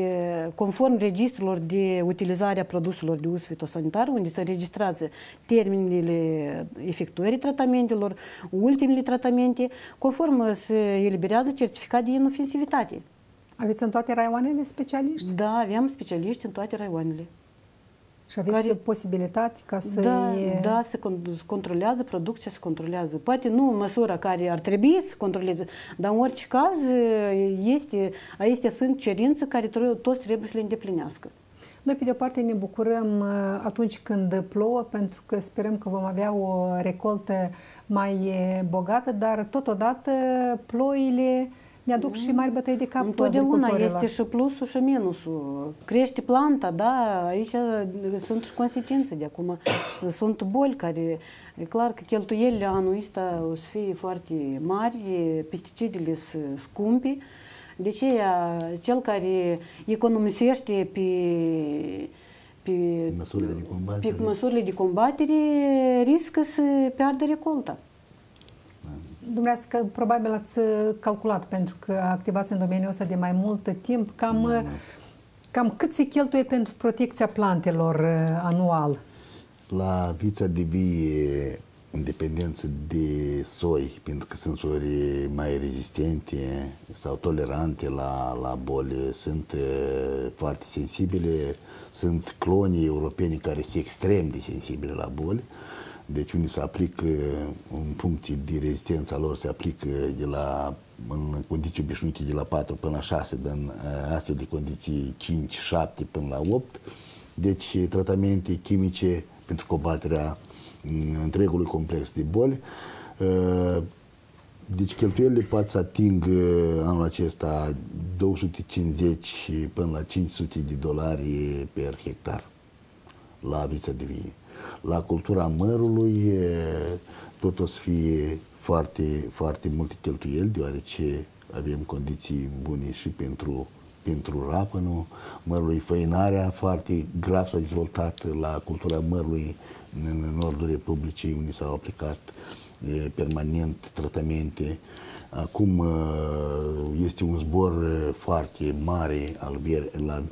conform registrelor de utilizare a produselor de uz fitosanitar, unde se registrează termenele efectuării tratamentelor, ultimele tratamente, conform se eliberează certificat de inofensivitate. Aveți în toate raioanele specialiști? Da, avem specialiști în toate raioanele. Și aveți care, posibilitate ca să... Da, da, se controlează producția, se controlează. Poate nu în măsura care ar trebui să controleze, dar în orice caz este, este sunt cerințe care toți trebuie să le îndeplinească. Noi, pe de o parte, ne bucurăm atunci când plouă, pentru că sperăm că vom avea o recoltă mai bogată, dar totodată ploile ne aduc și mari bătăi de cap Întotdeauna este și plusul și minusul. Crește planta, da, aici sunt și consecințe de acum. *coughs* Sunt boli care, e clar că cheltuielile anul ăsta o să fie foarte mari, pesticidele sunt scumpi. De ce cel care economisește pe pe măsurile de combatere, pe măsurile de combatere riscă să piardă recolta. Dumneavoastră probabil ați calculat pentru că activați în domeniul ăsta de mai mult timp. Cam, da, da. cam cât se cheltuie pentru protecția plantelor uh, anual? La vița de vie, în dependență de soi, pentru că sunt sori mai rezistente sau tolerante la, la boli, sunt uh, foarte sensibile, sunt clonii europeni care sunt extrem de sensibile la boli. Deci unii se aplică în funcție de rezistența lor, se aplică de la, în condiții obișnuite de la 4 până la 6, dar în astfel de condiții 5, 7 până la 8. Deci tratamente chimice pentru combaterea întregului complex de boli. Deci cheltuielile pot să ating anul acesta 250 până la 500 de dolari per hectar la vița de vie. La cultura mărului tot o să fie foarte, foarte multe cheltuieli, deoarece avem condiții bune și pentru pentru rapănul mărului, făinarea foarte grav s-a dezvoltat la cultura mărului în nordul Republicii, unde s-au aplicat permanent tratamente. Acum este un zbor foarte mare al ver, la,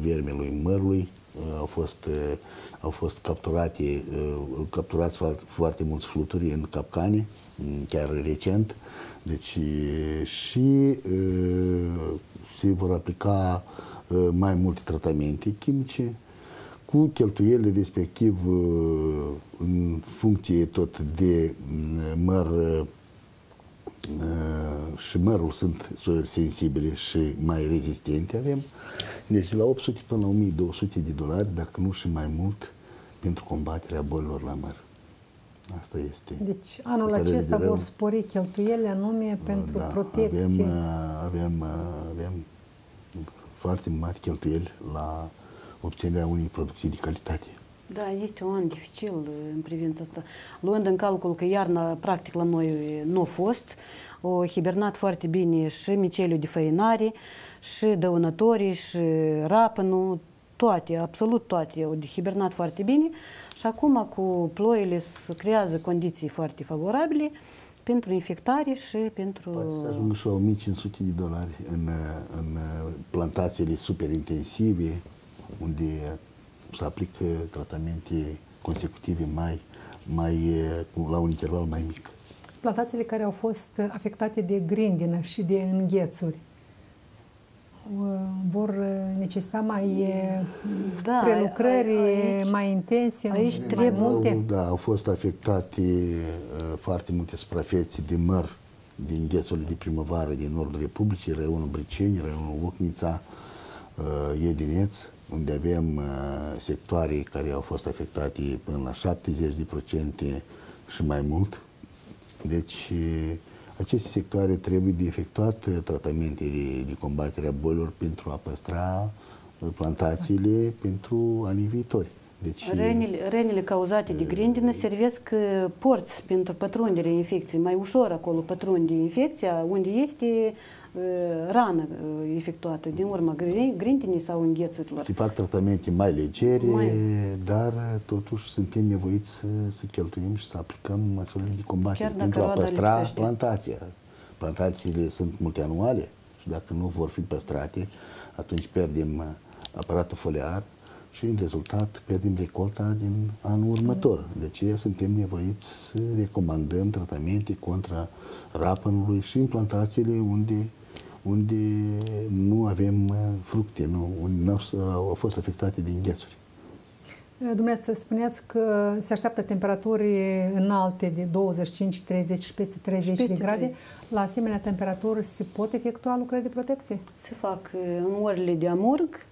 vermelui mărului. Au fost, au fost capturate, capturați foarte, foarte mulți fluturi în capcane, chiar recent. Deci și se vor aplica mai multe tratamente chimice cu cheltuielile respectiv în funcție tot de măr și mărul sunt sensibile și mai rezistente avem. Deci la 800 până la 1200 de dolari, dacă nu și mai mult, pentru combaterea bolilor la măr. Asta este. Deci anul acesta vor spori cheltuielile anume pentru da, protecție. Avem, avem, avem foarte mari cheltuieli la obținerea unei producții de calitate. Da, este un an dificil în privința asta. Luând în calcul că iarna, practic, la noi nu a fost, o hibernat foarte bine și miceliul de făinare, și dăunătorii, și rapănul, toate, absolut toate, au hibernat foarte bine și acum cu ploile se creează condiții foarte favorabile pentru infectare și pentru... Poate să ajungă și la 1500 de dolari în, în plantațiile super intensive, unde se aplică tratamente consecutive mai, mai, la un interval mai mic. Plantațiile care au fost afectate de grindină și de înghețuri, vor necesita mai da, prelucrări aici, mai intense, aici mai trebuie multe? Da, au fost afectate foarte multe suprafețe de măr din ghețurile de primăvară din nordul Republicii, raionul Briceni, raionul Ocnița, Iedineț, unde avem sectoare care au fost afectate până la 70% și mai mult. Deci, aceste sectoare trebuie de efectuat tratamentele de combatere a bolilor pentru a păstra plantațiile pentru anii viitori. Deci... Rănile, rănile cauzate de grindină servesc porți pentru pătrunderea infecției. Mai ușor acolo pătrunde infecția, unde este rană efectuată din urma grindinii sau înghețurilor. Se fac tratamente mai legere, mai... dar totuși suntem nevoiți să, să cheltuim și să aplicăm măsurile de combatere pentru a păstra lipsește. plantația. Plantațiile sunt multianuale și dacă nu vor fi păstrate, atunci pierdem aparatul foliar și în rezultat pierdem recolta din anul următor. De aceea suntem nevoiți să recomandăm tratamente contra rapănului și în plantațiile unde unde nu avem uh, fructe, nu, unde au fost afectate din ghețuri. Uh, Dumneavoastră, spuneați că se așteaptă temperaturi înalte de 25, 30 și peste 30 peste de grade. 3. La asemenea temperaturi se pot efectua lucrări de protecție? Se fac uh, în orele de amurg,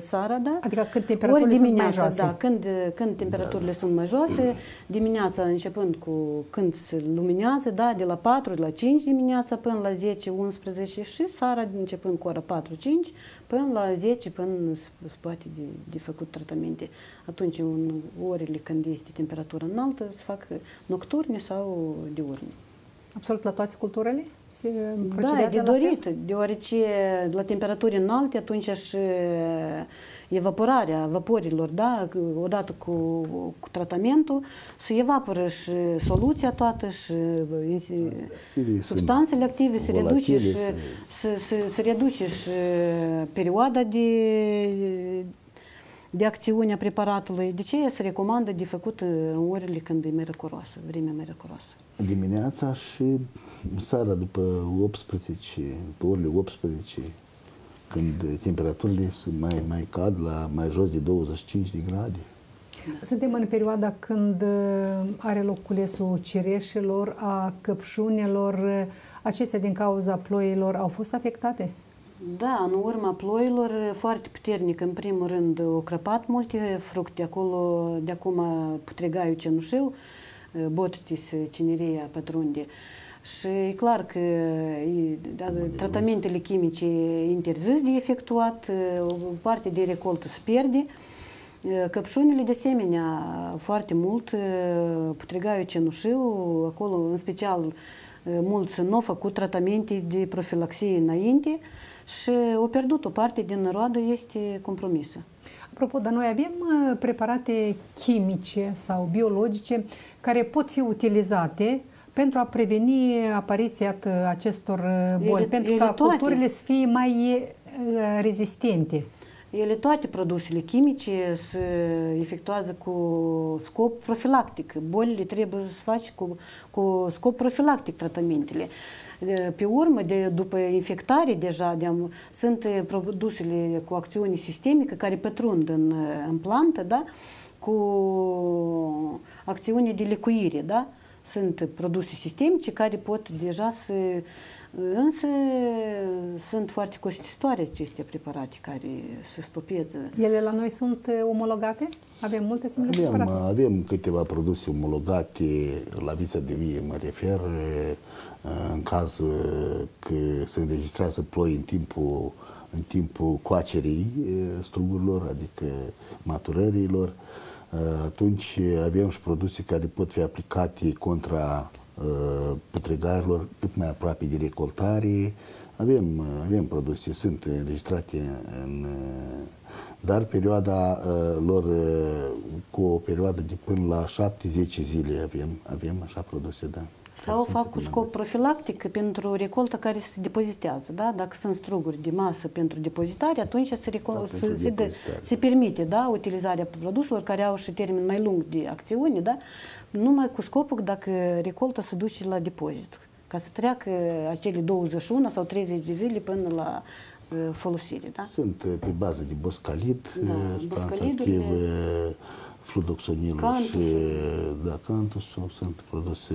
seara, da? Adică când temperaturile Ori dimineața, sunt mai joase. Da, când, când temperaturile da. sunt mai joase, dimineața începând cu când se luminează, da, de la 4 de la 5 dimineața până la 10, 11 și seara începând cu ora 4, 5 până la 10 până se poate de, de făcut tratamente. Atunci, în orele când este temperatura înaltă, se fac nocturne sau diurne. Absolut la toate culturile? Se da, e de dorit, fel? deoarece la temperaturi înalte atunci și evaporarea vaporilor, da, odată cu, cu tratamentul, se evaporă și soluția toată și substanțele active, se reduce și, se, se, se reduce și perioada de, de acțiune a preparatului. De ce se recomandă de făcut în orele când e mai răcoroasă, vremea mai răcoroasă? Dimineața și seara după 18, pe orele 18, când temperaturile sunt mai, mai cad la mai jos de 25 de grade. Suntem în perioada când uh, are loc culesul cireșelor, a căpșunelor. Acestea din cauza ploilor au fost afectate? Da, în urma ploilor foarte puternic. În primul rând au crăpat multe fructe. Acolo, de acum, putregaiul cenușiu, botitis cinerea pătrunde. Și e clar că da, tratamentele chimice interzis de efectuat, o parte de recoltă se pierde. Căpșunile, de asemenea, foarte mult, putregaiul cenușiu, acolo, în special, mulți nu au făcut tratamente de profilaxie înainte și au pierdut o parte din roadă este compromisă. Apropo, dar noi avem preparate chimice sau biologice care pot fi utilizate pentru a preveni apariția acestor boli, ele, pentru ele ca toate. culturile să fie mai rezistente. Ele toate produsele chimice se efectuează cu scop profilactic. Bolile trebuie să faci cu, cu scop profilactic tratamentele. Pe urmă, de, după infectare deja, de, sunt produsele cu acțiune sistemică care pătrund în, în plantă, da? cu acțiune de lecuire. Da? Sunt produse sistemice care pot deja să Însă sunt foarte costisitoare aceste preparate care se stopeze. Ele la noi sunt omologate? Avem multe asemenea avem, preparate? Avem câteva produse omologate, la vița de vie mă refer, în caz că se înregistrează ploi în timpul, în timpul coacerii strugurilor, adică maturărilor, atunci avem și produse care pot fi aplicate contra putregarilor cât mai aproape de recoltare. Avem, avem produse, sunt înregistrate în dar perioada uh, lor uh, cu o perioadă de până la 7-10 zile avem, avem așa produse, da. Sau fac cu scop profilactic pentru recoltă care se depozitează. Da? Dacă sunt struguri de masă pentru depozitare, atunci se, recol- da, se, se, de, se permite da? utilizarea produselor care au și termen mai lung de acțiune, da? Numai cu scopul dacă recolta se duce la depozit, ca să treacă acele 21 sau 30 de zile până la uh, folosire. Da? Sunt uh, pe bază de boscalid, da, substanță activă, fludoxonilul Cantus. și da, cantusul, sunt produse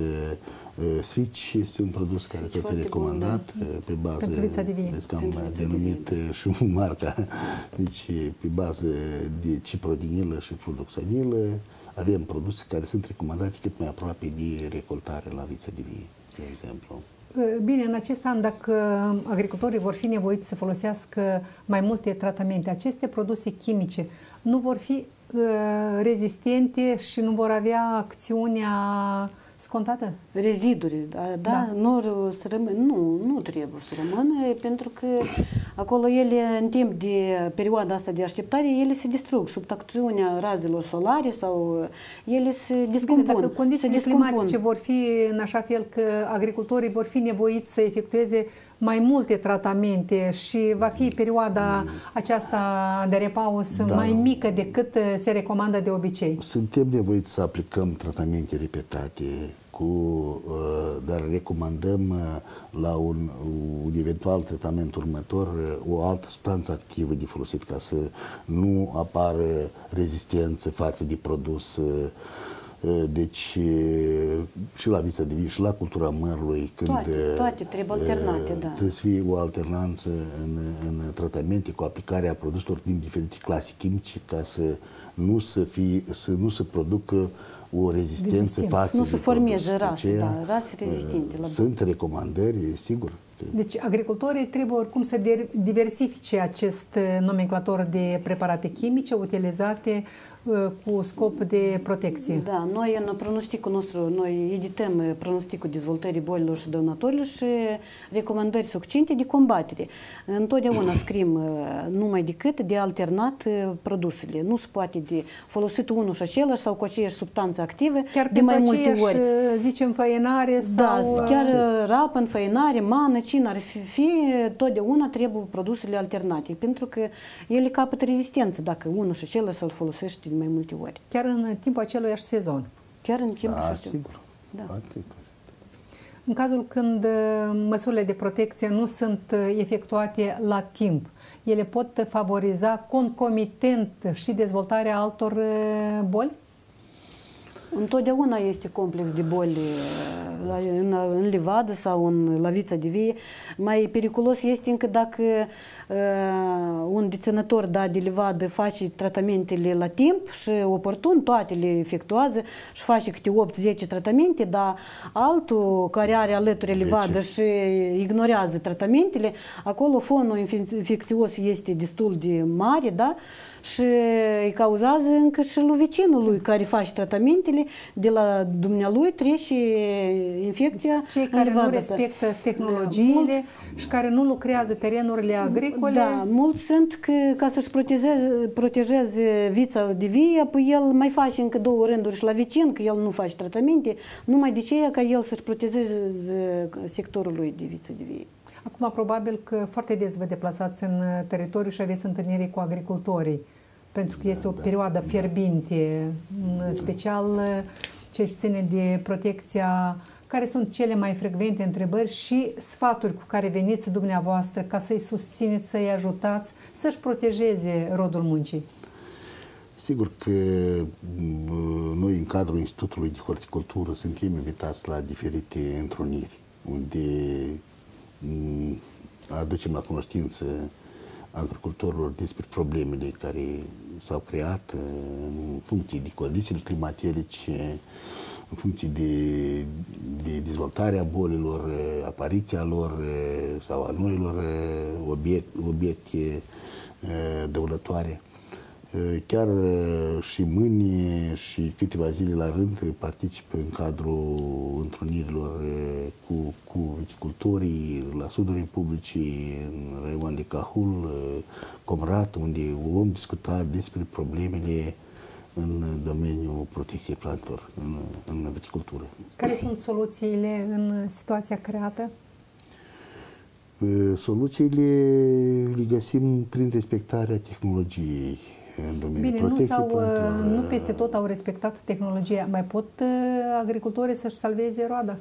uh, Switch este un produs care tot e recomandat bun, da. pe bază, Pentru vița de vie. Deci am denumit și *laughs* marca, deci pe bază de ciprodinilă și fludoxonilă, avem produse care sunt recomandate cât mai aproape de recoltare la vița de vie, de exemplu. Bine, în acest an, dacă agricultorii vor fi nevoiți să folosească mai multe tratamente, aceste produse chimice nu vor fi uh, rezistente și nu vor avea acțiunea scontată? Reziduri, da, da, da. Nu, să rămân, nu, nu trebuie să rămână, pentru că acolo ele, în timp de perioada asta de așteptare, ele se distrug sub acțiunea razelor solare sau ele se descompun. Bine, dacă condițiile climatice vor fi în așa fel că agricultorii vor fi nevoiți să efectueze mai multe tratamente și va fi perioada aceasta de repaus da. mai mică decât se recomandă de obicei. Suntem nevoiți să aplicăm tratamente repetate cu, uh, dar recomandăm uh, la un, un eventual tratament următor uh, o altă substanță activă de folosit ca să nu apară rezistență față de produs deci și la vița de vie și la cultura mărului când toate, toate trebuie alternate, da. Trebuie să fie o alternanță în, în tratamente cu aplicarea produselor din diferite clase chimice ca să nu să fie, să nu se producă o rezistență Rezistență. față Nu se formeze rase, da, rase rezistente. La sunt recomandări, sigur. Deci agricultorii trebuie oricum să diversifice acest nomenclator de preparate chimice utilizate Uh, cu scop de protecție. Da, noi în pronosticul nostru, noi edităm uh, pronosticul dezvoltării bolilor și dăunătorilor și recomandări succinte de combatere. Întotdeauna *coughs* scrim uh, numai decât de alternat produsele. Nu se poate de folosit unul și același sau cu aceeași substanță activă chiar de mai multe ori. zicem, făinare da, sau... Da, chiar rapă, înfăinare, mană, cine ar fi, fi, totdeauna trebuie produsele alternate, pentru că ele capătă rezistență dacă unul și același să-l folosești de mai multe ori. Chiar în timpul aceluiași sezon. Chiar în timpul da, sigur. Da. În cazul când uh, măsurile de protecție nu sunt uh, efectuate la timp, ele pot favoriza concomitent și dezvoltarea altor uh, boli? Întotdeauna este complex de boli la, în, în livadă sau în lavița de vie. Mai periculos este încă dacă uh, un deținător da, de livadă face tratamentele la timp și oportun, toate le efectuează și face câte 8-10 tratamente, dar altul care are alături livadă și ignorează tratamentele, acolo fonul infecțios este destul de mare, da? și îi cauzează încă și lui vecinului care face tratamentele care de la dumnealui trece infecția deci, Cei care nu respectă tehnologiile mulți, și care nu lucrează terenurile agricole. Da, mulți sunt că ca să-și protejeze, protejeze vița de vie, apoi el mai face încă două rânduri și la vecin, că el nu face tratamente, numai de ce ca el să-și protejeze sectorul lui de viță de vie. Acum, probabil că foarte des vă deplasați în teritoriu și aveți întâlniri cu agricultorii, pentru că da, este o da, perioadă da. fierbinte, în special ce ține de protecția care sunt cele mai frecvente întrebări și sfaturi cu care veniți dumneavoastră ca să-i susțineți, să-i ajutați să-și protejeze rodul muncii? Sigur că noi în cadrul Institutului de Horticultură suntem invitați la diferite întruniri unde aducem la cunoștință agricultorilor despre problemele care s-au creat în funcție de condițiile climatice, în funcție de, de dezvoltarea bolilor, apariția lor sau a noilor obiect, obiecte dăunătoare. Chiar și mâine și câteva zile la rând particip în cadrul întrunirilor cu, cu viticultorii la sudul Republicii, în raionul de Cahul, Comrat, unde vom discuta despre problemele în domeniul protecției plantelor, în, în viticultură. Care sunt soluțiile în situația creată? Soluțiile le găsim prin respectarea tehnologiei în domeniul Bine, nu, sau, nu peste tot au respectat tehnologia. Mai pot uh, agricultorii să-și salveze roada?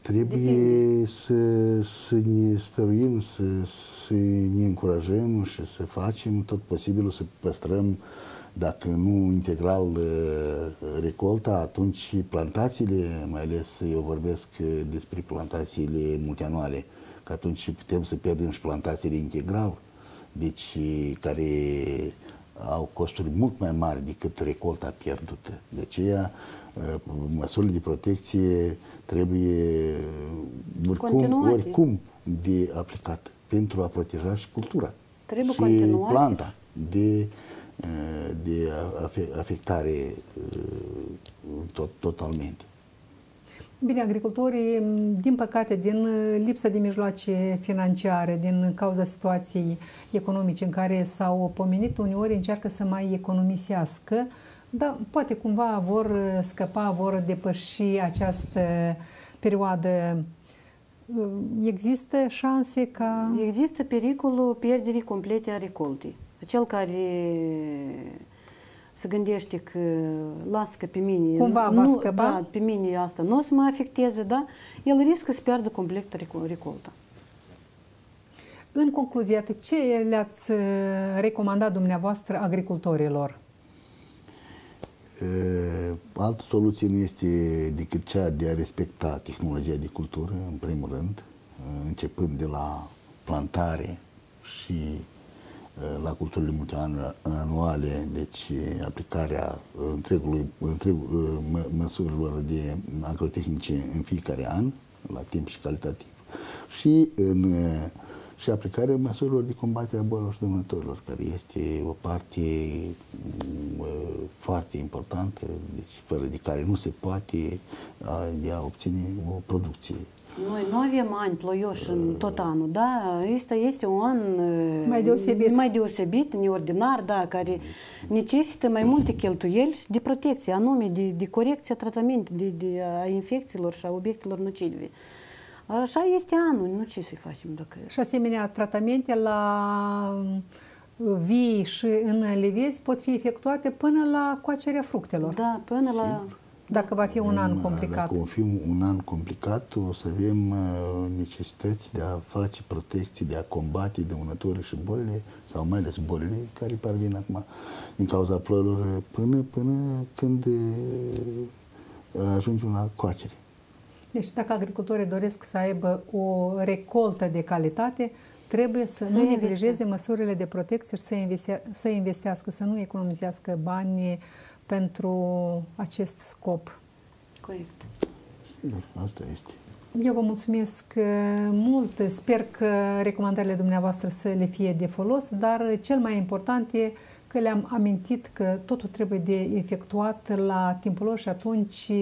Trebuie să, să ne stăruim, să, să ne încurajăm și să facem tot posibilul să păstrăm, dacă nu integral uh, recolta, atunci plantațiile, mai ales eu vorbesc despre plantațiile multianuale, că atunci putem să pierdem și plantațiile integral, deci care au costuri mult mai mari decât recolta pierdută. De aceea, uh, măsurile de protecție trebuie uh, oricum, oricum de aplicat pentru a proteja și cultura trebuie și continuate. planta de, uh, de afectare tot, totalmente. Bine, agricultorii, din păcate, din lipsa de mijloace financiare, din cauza situației economice în care s-au pomenit, uneori încearcă să mai economisească, dar poate cumva vor scăpa, vor depăși această perioadă. Există șanse ca... Există pericolul pierderii complete a recoltei. Cel care se gândește că las că pe mine... Cumva nu, va scăpa? Da, pe mine asta nu o să mă afecteze, da? El riscă să pierdă complet recolta. În concluzie, ce le-ați uh, recomandat dumneavoastră agricultorilor? Uh, altă soluție nu este decât cea de a respecta tehnologia de cultură, în primul rând, uh, începând de la plantare și Eh, la culturile multianuale, deci aplicarea întregului, întreg, eh, mă, măsurilor de agrotehnice în fiecare an, la timp și calitativ, și, în, eh, și aplicarea măsurilor de combatere a bolilor și dăunătorilor, care este o parte foarte importantă, deci fără de care nu se poate de a obține o producție noi nu avem ani ploioși în tot anul, da? Este, este un an mai deosebit. mai deosebit, neordinar, da, care necesită mai multe cheltuieli de protecție, anume de, de corecție a tratament de, de, a infecțiilor și a obiectelor nocive. Așa este anul, nu ce să facem dacă... Și asemenea, tratamente la vii și în levezi pot fi efectuate până la coacerea fructelor. Da, până la... Sigur. Dacă va fi un an complicat. Dacă va fi un an complicat, o să avem uh, necesități de a face protecții, de a combate dăunătorii și bolile, sau mai ales bolile care parvin acum din cauza ploilor până, până când uh, ajungem la coacere. Deci dacă agricultorii doresc să aibă o recoltă de calitate, trebuie să, să nu neglijeze măsurile de protecție și să, investe, să investească, să nu economisească bani pentru acest scop. Corect. Sigur, asta este. Eu vă mulțumesc uh, mult. Sper că recomandările dumneavoastră să le fie de folos, dar cel mai important e că că le-am amintit că totul trebuie de efectuat la timpul lor și atunci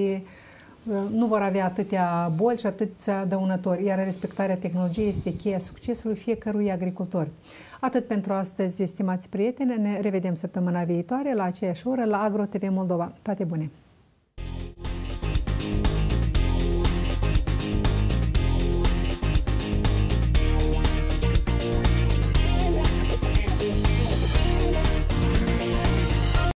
nu vor avea atâtea boli și atâția dăunători, iar respectarea tehnologiei este cheia succesului fiecărui agricultor. Atât pentru astăzi, estimați prieteni, ne revedem săptămâna viitoare la aceeași oră la Agro TV Moldova. Toate bune!